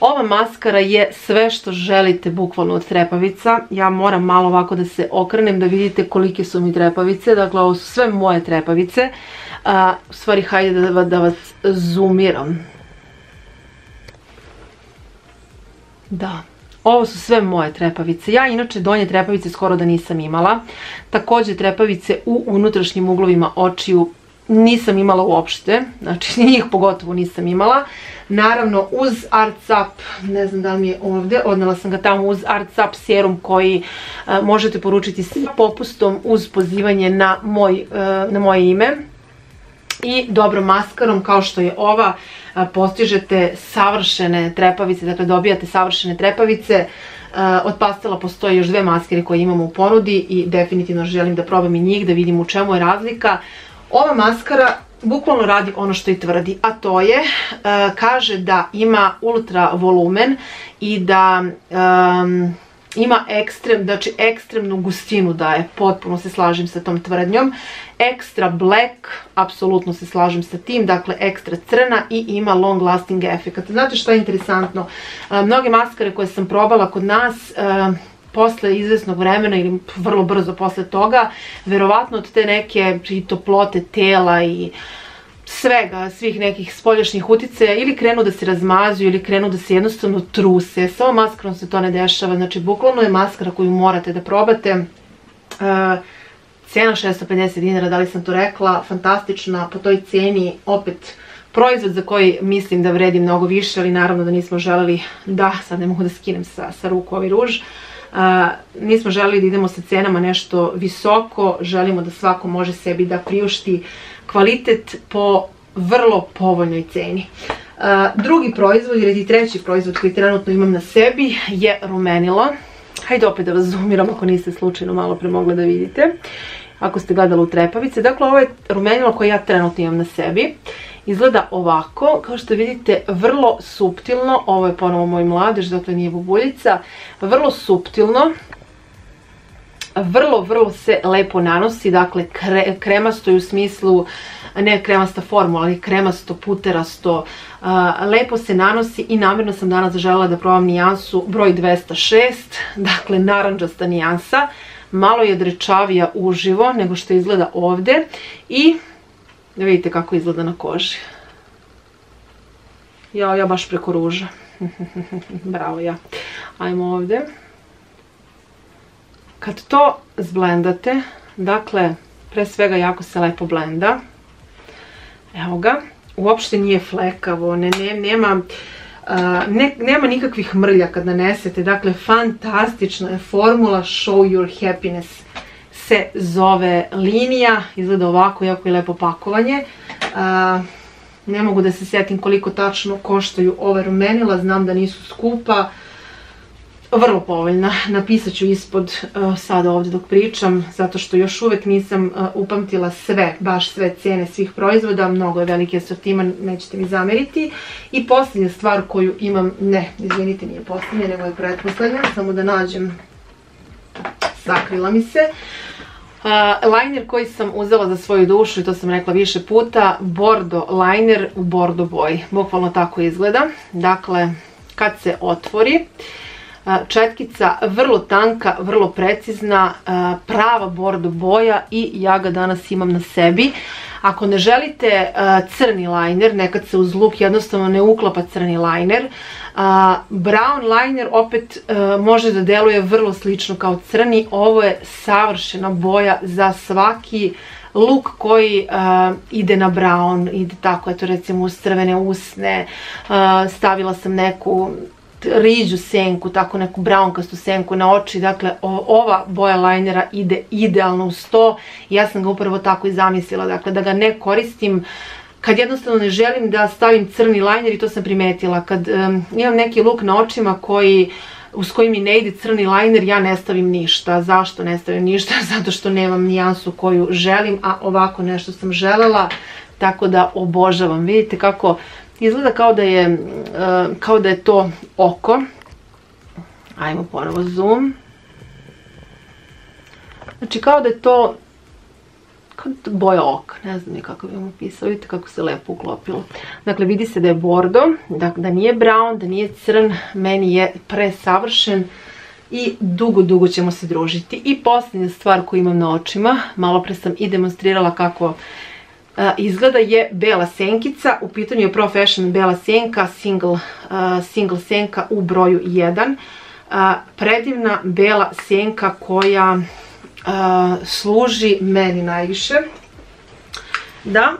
Ova maskara je sve što želite bukvalno od trepavica. Ja moram malo ovako da se okrenem da vidite kolike su mi trepavice. Dakle, ovo su sve moje trepavice. U stvari, hajde da, vas zoomiram. Da, ovo su sve moje trepavice. Ja inače donje trepavice skoro da nisam imala. Također trepavice u unutrašnjim uglovima očiju nisam imala uopšte. Znači njih pogotovo nisam imala. Naravno uz Arts Up, ne znam da li mi je ovdje, odnala sam ga tamo uz Arts Up serum koji e, možete poručiti s popustom uz pozivanje na, moj, e, na moje ime i dobrom maskarom kao što je ova postižete savršene trepavice, dakle dobijate savršene trepavice. Od pastela postoje još dve maskere koje imamo u ponudi i definitivno želim da probam i njih, da vidim u čemu je razlika. Ova maskara bukvalno radi ono što i tvrdi, a to je, kaže da ima ultra volumen i da ima ekstrem, znači ekstremnu gustinu daje, potpuno se slažem sa tom tvrdnjom. Ekstra black, apsolutno se slažem sa tim, dakle ekstra crna i ima long lasting efekt. Znate što je interesantno? Mnoge maskare koje sam probala kod nas, posle izvesnog vremena ili vrlo brzo posle toga, verovatno od te neke toplote tela i svega, svih nekih spoljašnjih uticaja ili krenu da se razmazuju ili krenu da se jednostavno truse. Sa ovom maskarom se to ne dešava, znači bukvalno je maskara koju morate da probate. E, cena 650 dinara, da li sam to rekla, fantastična, po toj cijeni opet proizvod za koji mislim da vredi mnogo više, ali naravno da nismo želeli da, sad ne mogu da skinem sa, sa ruku ovaj ruž, uh, nismo želeli da idemo sa cenama nešto visoko, želimo da svako može sebi da priušti kvalitet po vrlo povoljnoj ceni. Drugi proizvod, ili treći proizvod koji trenutno imam na sebi je rumenilo. Hajde opet da vas zoomiram ako niste slučajno malo pre mogli da vidite. Ako ste gledali u trepavice. Dakle, ovo je rumenilo koje ja trenutno imam na sebi. Izgleda ovako, kao što vidite, vrlo suptilno. Ovo je ponovo moj mladež, dakle nije bubuljica. Vrlo suptilno. Vrlo, vrlo se lepo nanosi, dakle kremasto je u smislu, ne kremasta formula, ali kremasto, puterasto, lepo se nanosi i namjerno sam danas željela da probam nijansu broj 206, dakle naranđasta nijansa, malo je drečavija uživo nego što izgleda ovdje i da vidite kako izgleda na koži. Ja, ja baš preko ruža. Bravo ja. Ajmo ovdje. Kad to zblendate, dakle, pre svega jako se lepo blenda. Evo ga. Uopšte nije flekavo, ne, nema, nema nikakvih mrlja kad nanesete. Dakle, fantastična je formula Show Your Happiness se zove linija. Izgleda ovako, jako je lepo pakovanje. ne mogu da se sjetim koliko tačno koštaju ove rumenila, znam da nisu skupa vrlo povoljna. Napisat ću ispod uh, sada ovdje dok pričam, zato što još uvijek nisam uh, upamtila sve, baš sve cijene svih proizvoda, mnogo je veliki asortiman, nećete mi zameriti. I posljednja stvar koju imam, ne, izvinite, nije posljednja, nego je pretpostavljena, samo da nađem, sakrila mi se. Uh, liner koji sam uzela za svoju dušu i to sam rekla više puta, Bordo liner u Bordo boji. Bukvalno tako izgleda. Dakle, kad se otvori, četkica vrlo tanka, vrlo precizna, prava bordo boja i ja ga danas imam na sebi. Ako ne želite crni liner, nekad se uz luk jednostavno ne uklapa crni liner, brown liner opet može da deluje vrlo slično kao crni. Ovo je savršena boja za svaki luk koji ide na brown, ide tako, eto recimo uz crvene usne, stavila sam neku riđu senku, tako neku brownkastu senku na oči, dakle ova boja linera ide idealno uz to ja sam ga upravo tako i zamislila, dakle da ga ne koristim kad jednostavno ne želim da stavim crni liner i to sam primetila, kad imam neki luk na očima koji uz koji mi ne ide crni liner, ja ne stavim ništa. Zašto ne stavim ništa? Zato što nemam nijansu koju želim, a ovako nešto sam želela, tako da obožavam. Vidite kako Izgleda kao da je, e, kao da je to oko. Ajmo ponovo zoom. Znači kao da je to kao boja oka, ne znam kako bi vam opisao, vidite kako se lepo uklopilo. Dakle, vidi se da je bordo, da, da nije brown, da nije crn, meni je presavršen i dugo, dugo ćemo se družiti. I posljednja stvar koju imam na očima, malo pre sam i demonstrirala kako izgleda je bela senkica, u pitanju je Pro Fashion bela senka, single, single senka u broju 1. Predivna bela senka koja služi meni najviše da,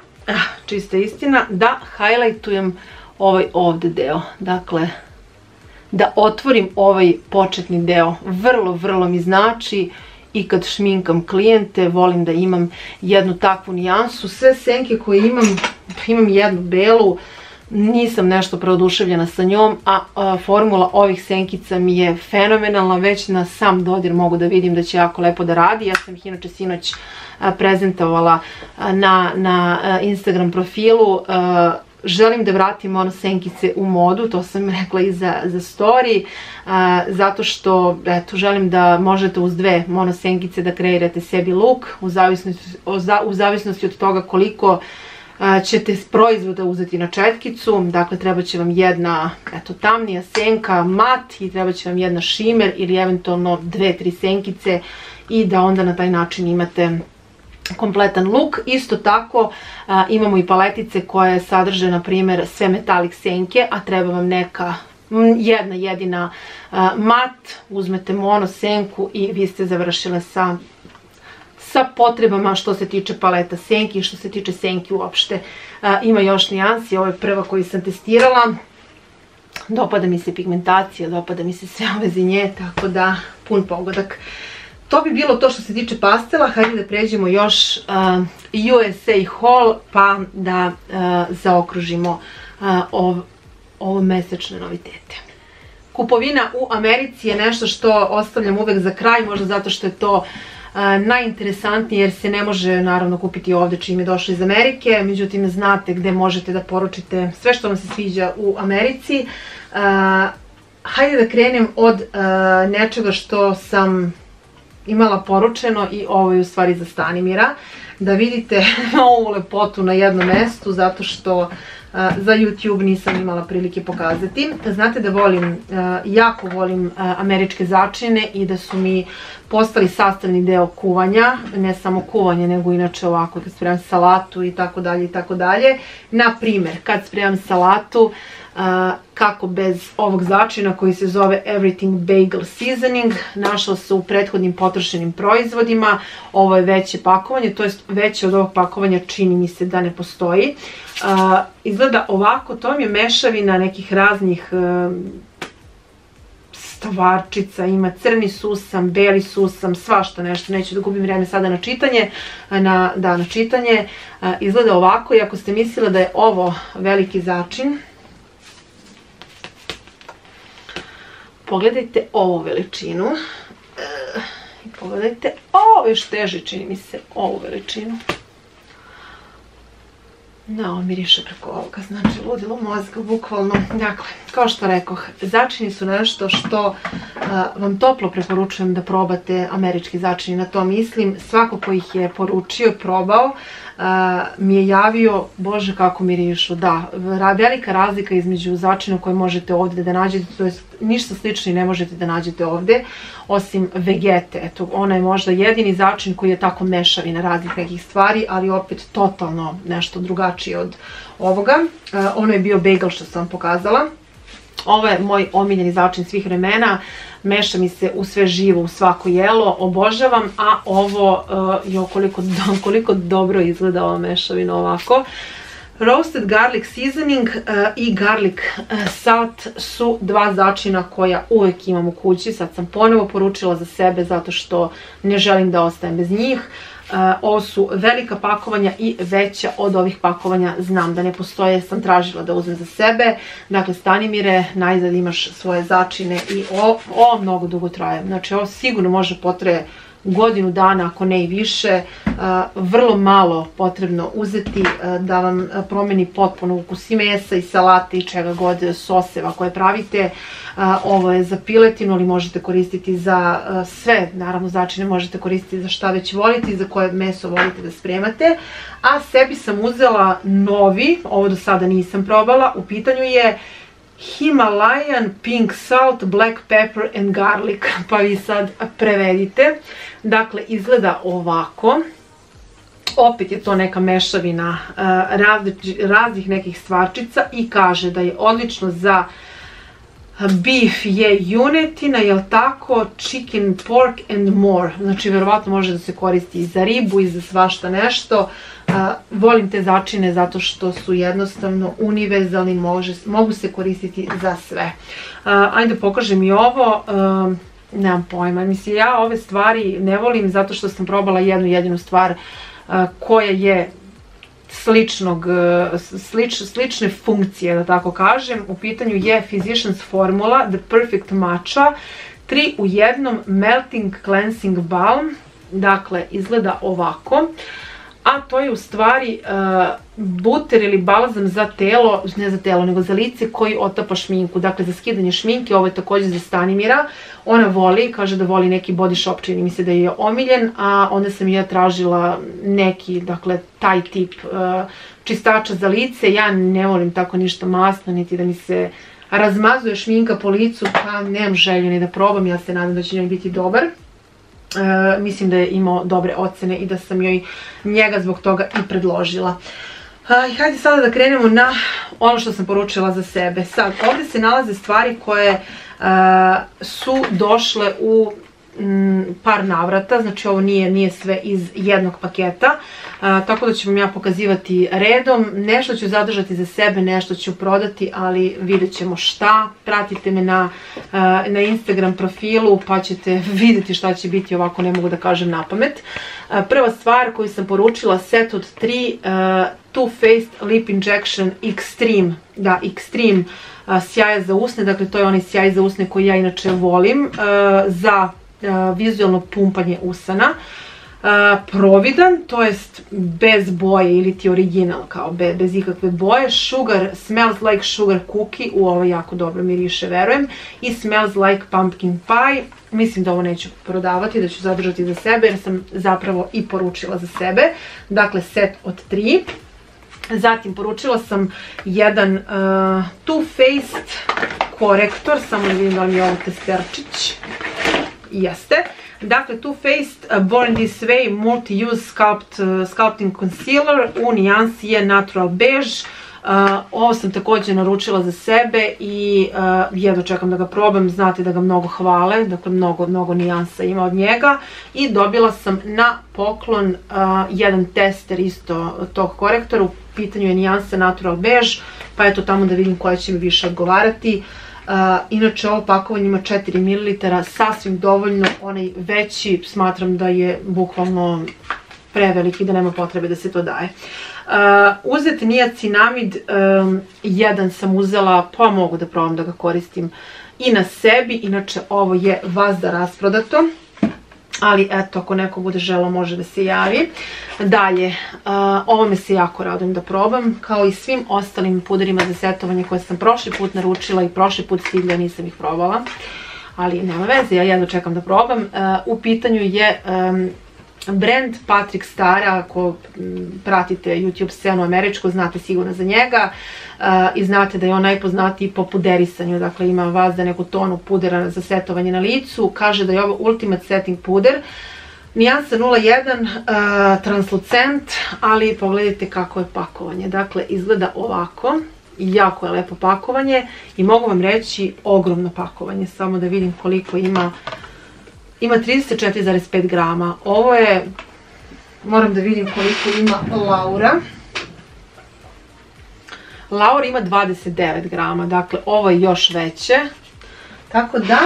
čista istina, da highlightujem ovaj ovdje deo. Dakle, da otvorim ovaj početni deo. Vrlo, vrlo mi znači i kad šminkam klijente volim da imam jednu takvu nijansu. Sve senke koje imam, imam jednu belu, nisam nešto preoduševljena sa njom, a, formula ovih senkica mi je fenomenalna, već na sam dodir mogu da vidim da će jako lepo da radi. Ja sam ih inače sinoć prezentovala na, na Instagram profilu, želim da vratim monosenkice u modu, to sam rekla i za, za story, zato što eto, želim da možete uz dve monosenkice da kreirate sebi look, u zavisnosti, u zavisnosti od toga koliko ćete proizvoda uzeti na četkicu, dakle treba će vam jedna eto, tamnija senka, mat i treba će vam jedna šimer ili eventualno dve, tri senkice i da onda na taj način imate kompletan luk. Isto tako imamo i paletice koje sadrže na primjer sve metalik senke, a treba vam neka jedna jedina mat, uzmete mono senku i vi ste završile sa sa potrebama što se tiče paleta senki i što se tiče senki uopšte. ima još nijansi, ovo je prva koju sam testirala. Dopada mi se pigmentacija, dopada mi se sve ove zinje, tako da pun pogodak. To bi bilo to što se tiče pastela, hajde da pređemo još USA haul pa da zaokružimo ovo mesečne novitete. Kupovina u Americi je nešto što ostavljam uvek za kraj, možda zato što je to najinteresantnije jer se ne može naravno kupiti ovdje čim je došlo iz Amerike, međutim znate gdje možete da poručite sve što vam se sviđa u Americi. Hajde da krenem od nečega što sam imala poručeno i ovo je u stvari za Stanimira. Da vidite ovu lepotu na jednom mestu zato što za YouTube nisam imala prilike pokazati. Znate da volim, jako volim američke začine i da su mi postali sastavni deo kuvanja, ne samo kuvanje, nego inače ovako kad spremam salatu i tako dalje i tako dalje. Na primjer, kad spremam salatu, kako bez ovog začina koji se zove Everything Bagel Seasoning, našla se u prethodnim potrošenim proizvodima, ovo je veće pakovanje, to jest veće od ovog pakovanja čini mi se da ne postoji. Izgleda ovako, to je mešavina nekih raznih stvarčica, ima crni susam, beli susam, svašta nešto, neću da gubim vrijeme sada na čitanje, na, da, na čitanje. Izgleda ovako i ako ste mislila da je ovo veliki začin, pogledajte ovu veličinu. E, pogledajte ovo još teže čini mi se ovu veličinu. Na, on miriše preko ovoga, znači ludilo mozga, bukvalno. Dakle, kao što rekoh, začini su nešto što vam toplo preporučujem da probate američki začini, na to mislim. Svako ko ih je poručio, probao, mi je javio, bože kako mirišu, da, velika razlika između začina koje možete ovdje da nađete, to je ništa slično i ne možete da nađete ovdje, osim vegete, eto, ona je možda jedini začin koji je tako mešavina raznih nekih stvari, ali opet totalno nešto drugačije od ovoga. Ono je bio bagel što sam vam pokazala. Ovo je moj omiljeni začin svih vremena, meša mi se u sve živo, u svako jelo, obožavam, a ovo, uh, koliko, dobro izgleda ova mešavina ovako. Roasted garlic seasoning uh, i garlic uh, salt su dva začina koja uvijek imam u kući. Sad sam ponovo poručila za sebe zato što ne želim da ostajem bez njih. Ovo su velika pakovanja i veća od ovih pakovanja znam da ne postoje, sam tražila da uzmem za sebe. Dakle, Stanimire, najzad imaš svoje začine i ovo mnogo dugo traje. Znači, ovo sigurno može potraje godinu dana, ako ne i više, vrlo malo potrebno uzeti da vam promeni potpuno ukus i mesa i salate i čega god soseva koje pravite. Ovo je za piletinu, ali možete koristiti za sve, naravno začine možete koristiti za šta već volite i za koje meso volite da spremate. A sebi sam uzela novi, ovo do sada nisam probala, u pitanju je Himalayan Pink Salt, Black Pepper and Garlic, pa vi sad prevedite. Dakle, izgleda ovako. Opet je to neka mešavina uh, raznih nekih stvarčica i kaže da je odlično za beef je junetina, jel tako, chicken, pork and more. Znači, verovatno može da se koristi i za ribu i za svašta nešto. volim te začine zato što su jednostavno univerzalni, mogu se koristiti za sve. Ajde pokažem i ovo. nemam pojma. Mislim, ja ove stvari ne volim zato što sam probala jednu jedinu stvar koja je sličnog, e, slične funkcije, da tako kažem. U pitanju je Physicians Formula, The Perfect Matcha, 3 u jednom Melting Cleansing Balm, dakle izgleda ovako a to je u stvari e, buter ili balzam za telo, ne za telo, nego za lice koji otapa šminku. Dakle, za skidanje šminke, ovo je također za Stanimira. Ona voli, kaže da voli neki body shop, čini mi se da je omiljen, a onda sam ja tražila neki, dakle, taj tip e, čistača za lice. Ja ne volim tako ništa masno, niti da mi se razmazuje šminka po licu, pa nemam želju ni da probam, ja se nadam da će njoj biti dobar. E, mislim da je imao dobre ocene i da sam joj njega zbog toga i predložila. hajde sada da krenemo na ono što sam poručila za sebe. Sad, ovdje se nalaze stvari koje e, su došle u par navrata, znači ovo nije, nije sve iz jednog paketa, tako da ću vam ja pokazivati redom, nešto ću zadržati za sebe, nešto ću prodati, ali vidjet ćemo šta, pratite me na, na Instagram profilu pa ćete vidjeti šta će biti, ovako ne mogu da kažem na pamet. Prva stvar koju sam poručila, set od 3, Too Faced Lip Injection Extreme, da, Extreme sjaja za usne, dakle to je onaj sjaj za usne koji ja inače volim, za vizualno pumpanje usana. providan, to jest bez boje ili ti original, kao bez ikakve boje. Sugar, smells like sugar cookie, u ovo jako dobro miriše, verujem. I smells like pumpkin pie, mislim da ovo neću prodavati, da ću zadržati za sebe jer sam zapravo i poručila za sebe. Dakle, set od tri. Zatim poručila sam jedan Too Faced korektor, samo da vidim da li je ovo testerčić. Jeste. Dakle, Too Faced uh, Born This Way Multi-Use Sculpt, uh, Sculpting Concealer u nijansi je Natural Beige. Uh, ovo sam također naručila za sebe i jedno čekam da ga probam, znate da ga mnogo hvale, dakle mnogo, mnogo nijansa ima od njega i dobila sam na poklon jedan tester isto tog korektora, u pitanju je nijansa Natural Beige, pa eto tamo da vidim koja će mi više odgovarati inače ovo pakovanje ima 4 ml, sasvim dovoljno, onaj veći smatram da je bukvalno preveliki, da nema potrebe da se to daje. uzet niacinamid, jedan sam uzela, pa mogu da probam da ga koristim i na sebi, inače ovo je vazda rasprodato ali eto, ako neko bude želo može da se javi. Dalje, ovo me se jako radujem da probam, kao i svim ostalim puderima za setovanje koje sam prošli put naručila i prošli put stigla, nisam ih probala. Ali nema veze, ja jedno čekam da probam. u pitanju je brand Patrick Stara, ako pratite YouTube scenu američku, znate sigurno za njega i znate da je on najpoznatiji po puderisanju, dakle ima vas da neku tonu pudera za setovanje na licu, kaže da je ovo Ultimate Setting puder, Nijansa 01, translucent, ali pogledajte kako je pakovanje, dakle izgleda ovako, jako je lepo pakovanje i mogu vam reći ogromno pakovanje, samo da vidim koliko ima ima 34,5 grama. Ovo je, moram da vidim koliko ima Laura. Laura ima 29 grama, dakle ovo je još veće. Tako da,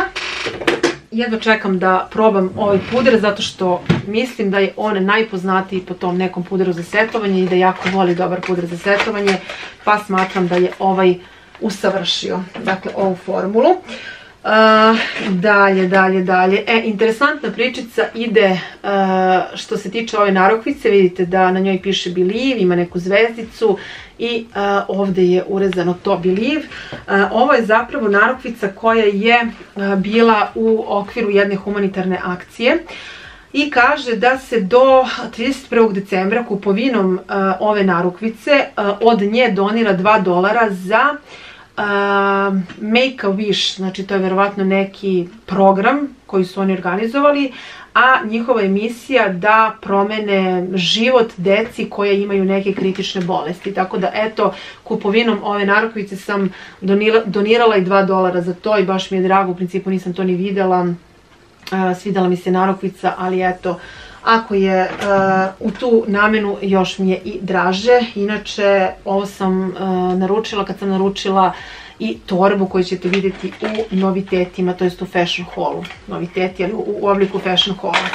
jedva čekam da probam ovaj puder zato što mislim da je on najpoznatiji po tom nekom puderu za setovanje i da jako voli dobar puder za setovanje, pa smatram da je ovaj usavršio, dakle, ovu formulu dalje, dalje, dalje. E, interesantna pričica ide što se tiče ove narokvice. Vidite da na njoj piše Believe, ima neku zvezdicu i ovdje je urezano to Believe. ovo je zapravo narokvica koja je bila u okviru jedne humanitarne akcije i kaže da se do 31. decembra kupovinom ove narukvice od nje donira 2 dolara za Make a Wish, znači to je verovatno neki program koji su oni organizovali, a njihova emisija da promene život deci koje imaju neke kritične bolesti. Tako da eto, kupovinom ove narukvice sam donirala i 2 dolara za to i baš mi je drago, u principu nisam to ni vidjela, svidjela mi se narukvica, ali eto, ako je uh, u tu namenu još mi je i draže. Inače, ovo sam uh, naručila kad sam naručila i torbu koju ćete vidjeti u novitetima, to jest u fashion hallu. Noviteti, ali u obliku fashion halla.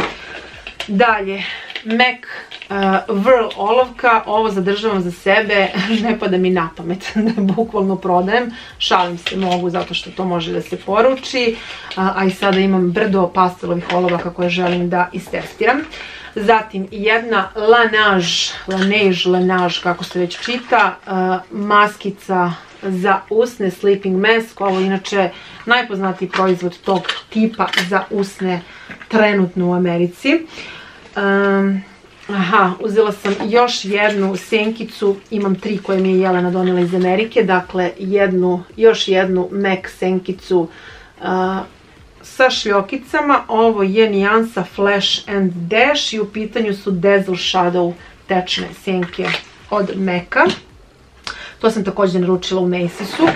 Dalje, MAC uh, Whirl olovka, ovo zadržavam za sebe, ne pada mi na pamet da bukvalno prodajem, šalim se mogu zato što to može da se poruči, a i sada imam brdo pastelovih olovaka koje želim da istestiram. Zatim jedna Laneige, Laneige, Laneige kako se već čita, uh, maskica za usne Sleeping Mask, ovo je inače najpoznatiji proizvod tog tipa za usne trenutno u Americi. Aha, uzela sam još jednu senkicu, imam tri koje mi je Jelena donijela iz Amerike, dakle jednu, još jednu MAC senkicu sa šljokicama, ovo je nijansa Flash and Dash i u pitanju su Dazzle Shadow tečne senke od Meka. To sam također naručila u Macysu.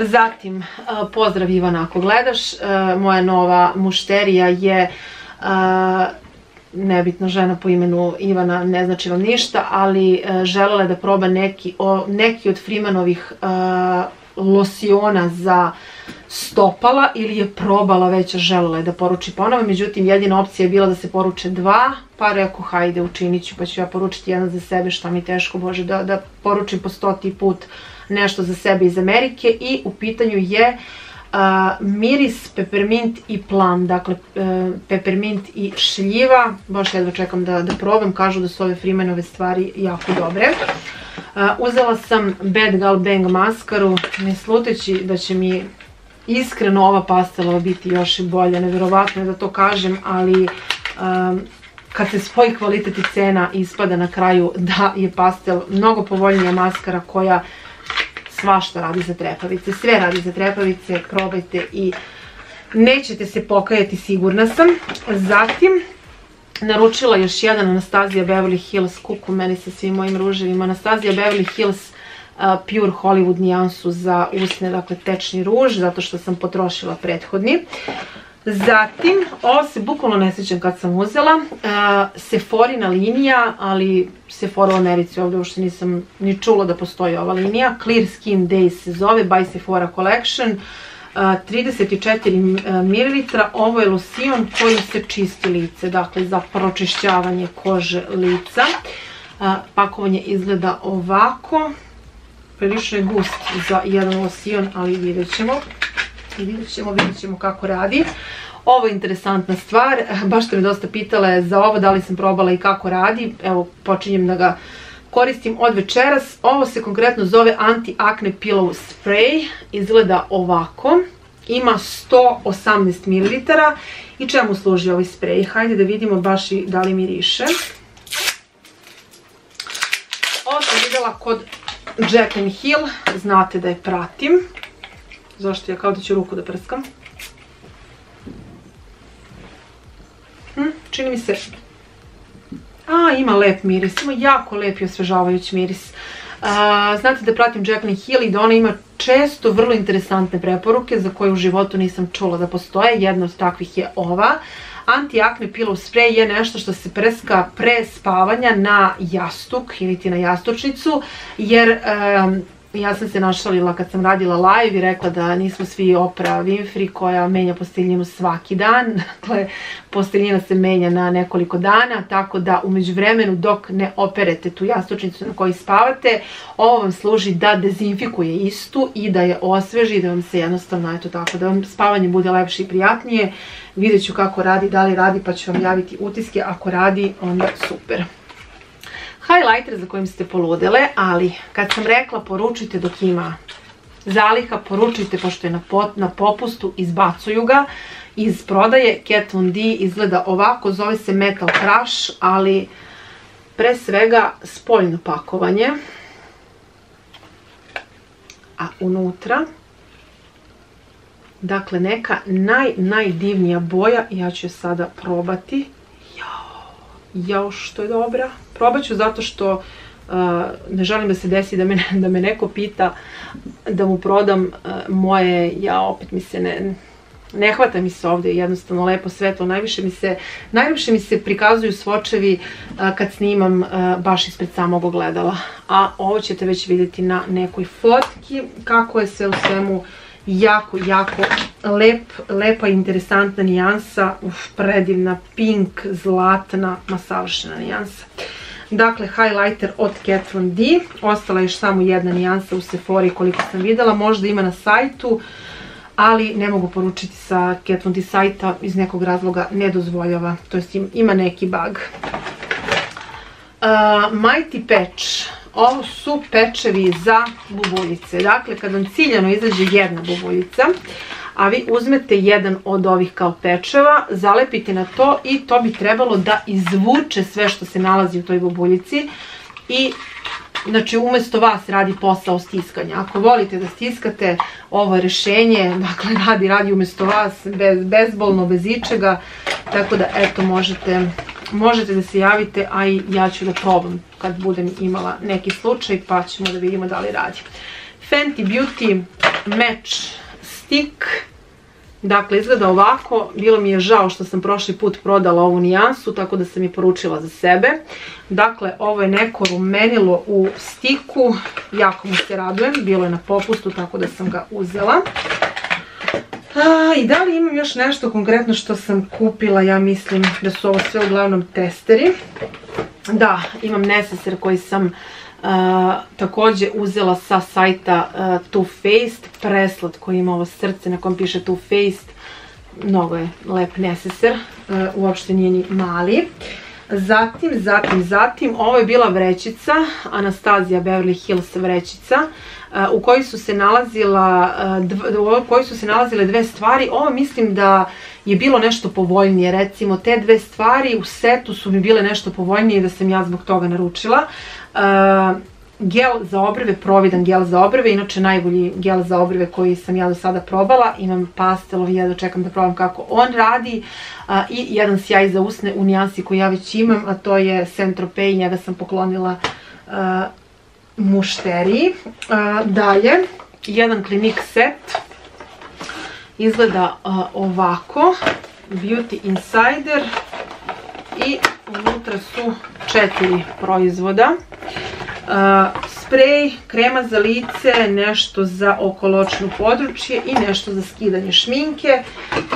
Zatim, pozdrav Ivana ako gledaš, moja nova mušterija je nebitna žena po imenu Ivana, ne znači vam ništa, ali želela je da proba neki, neki od Freemanovih losiona za stopala ili je probala već, želela je da poruči ponovo, međutim jedina opcija je bila da se poruče dva, pa rekao hajde učinit ću pa ću ja poručiti jedan za sebe šta mi teško bože da, da poručim po stoti put nešto za sebe iz Amerike. I u pitanju je miris, pepermint i plan, dakle uh, pepermint i šljiva, baš jedva čekam da, da probam, kažu da su ove Freemanove stvari jako dobre. uzela sam Bad Gal Bang maskaru, ne sluteći da će mi iskreno ova pastelova biti još i bolja, nevjerovatno je da to kažem, ali kad se spoji kvalitet i cena ispada na kraju da je pastel mnogo povoljnija maskara koja svašta radi za trepavice, sve radi za trepavice, probajte i nećete se pokajati, sigurna sam. Zatim, naručila još jedan Anastasia Beverly Hills kuku, meni sa svim mojim ruževima. Anastasia Beverly Hills Pure Hollywood nijansu za usne, dakle tečni ruž, zato što sam potrošila prethodni. Zatim, ovo se bukvalno ne kad sam uzela, Sephorina linija, ali Sephora Americi ovdje uopšte nisam ni čula da postoji ova linija. Clear Skin Days se zove, by Sephora Collection. 34 ml, ovo je losion koji se čisti lice, dakle za pročišćavanje kože lica. Pakovanje izgleda ovako, prilično je gust za jedan losion, ali vidjet ćemo. I vidjet ćemo, vidjet ćemo kako radi. Ovo je interesantna stvar, baš ste me dosta pitale za ovo, da li sam probala i kako radi. Evo, počinjem da ga koristim od večeras. Ovo se konkretno zove Anti-Acne Pillow Spray. Izgleda ovako. Ima 118 ml. I čemu služi ovaj sprej? Hajde da vidimo baš i da li miriše. Ovo sam vidjela kod Jack and Hill. Znate da je pratim. Zašto ja kao da ću ruku da prskam. Hm, čini mi se... A, ima lep miris, ima jako lep i osvežavajući miris. znate da pratim Jacqueline Hill i da ona ima često vrlo interesantne preporuke za koje u životu nisam čula da postoje. Jedna od takvih je ova. Anti-acne pillow spray je nešto što se prska pre spavanja na jastuk ili ti na jastučnicu jer ja sam se našalila kad sam radila live i rekla da nismo svi Oprah Winfrey koja menja posteljinu svaki dan. Dakle, posteljina se menja na nekoliko dana, tako da umeđu vremenu dok ne operete tu jastučnicu na kojoj spavate, ovo vam služi da dezinfikuje istu i da je osveži, da vam se jednostavno, eto tako, da vam spavanje bude lepše i prijatnije. Vidjet ću kako radi, da li radi, pa ću vam javiti utiske. Ako radi, onda super highlighter za kojim ste poludele, ali kad sam rekla poručite dok ima zaliha, poručite pošto je na, popustu, izbacuju ga iz prodaje. Kat Von D izgleda ovako, zove se Metal Crush, ali pre svega spoljno pakovanje. A unutra, dakle neka naj, najdivnija boja, ja ću je sada probati. Jao, što je dobra. Probat ću zato što uh, ne želim da se desi da me, da me neko pita da mu prodam uh, moje, ja opet mi se ne, ne hvata mi se ovdje jednostavno lepo svetlo, najviše mi se, najviše mi se prikazuju svočevi uh, kad snimam baš ispred samog ogledala, a ovo ćete već vidjeti na nekoj fotki kako je sve u svemu jako, jako lep, lepa interesantna nijansa, uf, predivna, pink, zlatna, ma savršena nijansa. Dakle, highlighter od Kat Von D. Ostala je još samo jedna nijansa u Sephori koliko sam vidjela. Možda ima na sajtu, ali ne mogu poručiti sa Kat Von D sajta. Iz nekog razloga ne dozvoljava. To jest ima neki bug. Uh, Mighty Patch. Ovo su pečevi za bubuljice. Dakle, kad vam ciljano izađe jedna bubuljica, a vi uzmete jedan od ovih kao pečeva, zalepite na to i to bi trebalo da izvuče sve što se nalazi u toj bubuljici i znači umjesto vas radi posao stiskanja. Ako volite da stiskate ovo rješenje, dakle radi, radi umjesto vas, bez, bezbolno, bez ičega, tako da eto možete, možete da se javite, a i ja ću da probam kad budem imala neki slučaj pa ćemo da vidimo da li radi. Fenty Beauty Match Stick Dakle, izgleda ovako. Bilo mi je žao što sam prošli put prodala ovu nijansu, tako da sam je poručila za sebe. Dakle, ovo je neko rumenilo u stiku. Jako mu se radujem. Bilo je na popustu, tako da sam ga uzela. I da li imam još nešto konkretno što sam kupila? Ja mislim da su ovo sve uglavnom testeri. Da, imam neseser koji sam također uzela sa sajta Too Faced, preslad koji ima ovo srce na kom piše Too Faced, mnogo je lep neseser, uopšte nije ni mali. Zatim, zatim, zatim, ovo je bila vrećica, Anastazija Beverly Hills vrećica, u kojoj su se nalazila, u kojoj su se nalazile dve stvari. Ovo mislim da je bilo nešto povoljnije, recimo te dve stvari u setu su mi bile nešto povoljnije da sam ja zbog toga naručila. Gel za obrve, providan gel za obrve, inače najbolji gel za obrve koji sam ja do sada probala, imam pastelov, ja čekam da probam kako on radi. I jedan sjaj za usne u nijansi koji ja već imam, a to je Centropay, njega sam poklonila mušteriji. dalje, jedan klinik set, izgleda ovako, Beauty Insider i unutra su četiri proizvoda sprej, krema za lice, nešto za okoločno područje i nešto za skidanje šminke.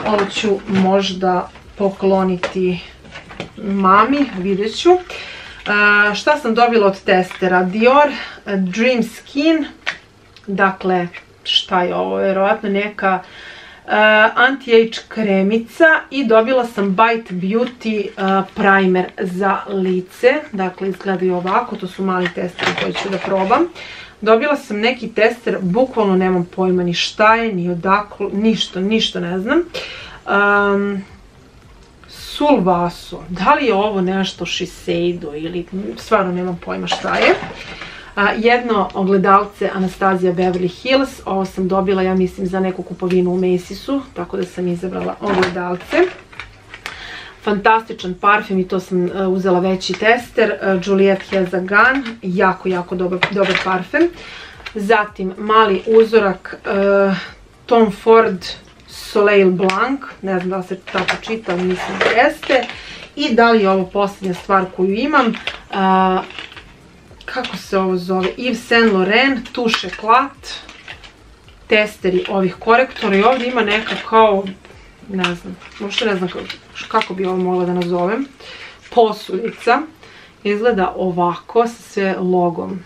Ovo ću možda pokloniti mami, vidjet ću. Šta sam dobila od testera? Dior Dream Skin. Dakle, šta je ovo? Vjerojatno neka Eh, anti-age kremica i dobila sam Bite Beauty eh, primer za lice. Dakle, izgledaju ovako, to su mali testeri koji ću da probam. Dobila sam neki tester, bukvalno nemam pojma ni šta je, ni odakle, ništa, ništa ne znam. Sulvaso, da li je ovo nešto Shiseido ili stvarno nemam pojma šta je jedno ogledalce Anastazija Beverly Hills, ovo sam dobila ja mislim za neku kupovinu u Macysu, tako da sam izabrala ogledalce. Fantastičan parfum i to sam e, uzela veći tester, e, Juliette Has a Gun, jako, jako dobar, parfum. Zatim mali uzorak e, Tom Ford Soleil Blanc, ne znam da se tako čita, mislim da jeste. I da li je ovo posljednja stvar koju imam, kako se ovo zove, Yves Saint Laurent, tuše klat, testeri ovih korektora. I ovdje ima neka kao, ne znam, možda ne znam kako bi ovo mogla da nazovem, posudica, izgleda ovako sa sve logom,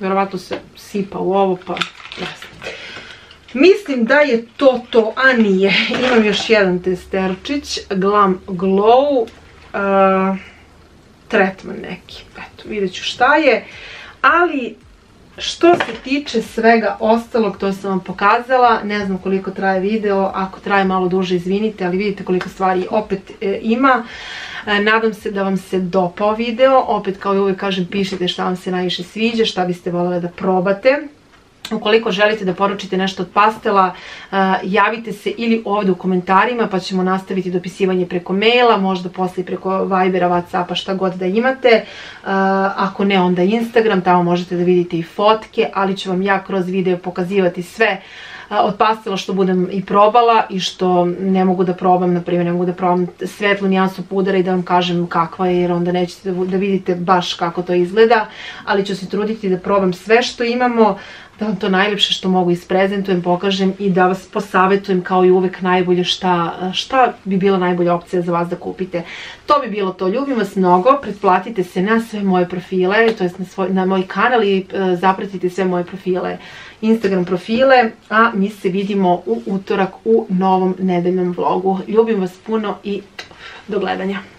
vjerovatno se sipa u ovo pa ne znam. Mislim da je to to, a nije. Imam još jedan testerčić, Glam Glow. Tretman neki. Eto, vidjet ću šta je. Ali, što se tiče svega ostalog, to sam vam pokazala. Ne znam koliko traje video, ako traje malo duže, izvinite, ali vidite koliko stvari opet e, ima. E, nadam se da vam se dopao video. Opet, kao i uvijek kažem, pišite šta vam se najviše sviđa, šta biste voljeli da probate. Ukoliko želite da poručite nešto od pastela, eh, javite se ili ovdje u komentarima pa ćemo nastaviti dopisivanje preko maila, možda poslije preko Vibera, Whatsappa, šta god da imate. Eh, ako ne, onda Instagram, tamo možete da vidite i fotke, ali ću vam ja kroz video pokazivati sve eh, od pastela što budem i probala i što ne mogu da probam, na primjer ne mogu da probam svetlu nijansu pudara i da vam kažem kakva je jer onda nećete da vidite baš kako to izgleda, ali ću se truditi da probam sve što imamo, da vam to najljepše što mogu isprezentujem, pokažem i da vas posavetujem kao i uvek najbolje šta, šta bi bila najbolja opcija za vas da kupite. To bi bilo to. Ljubim vas mnogo, pretplatite se na sve moje profile, to jest na, na moj kanal i e, zapratite sve moje profile, Instagram profile, a mi se vidimo u utorak u novom nedeljnom vlogu. Ljubim vas puno i do gledanja.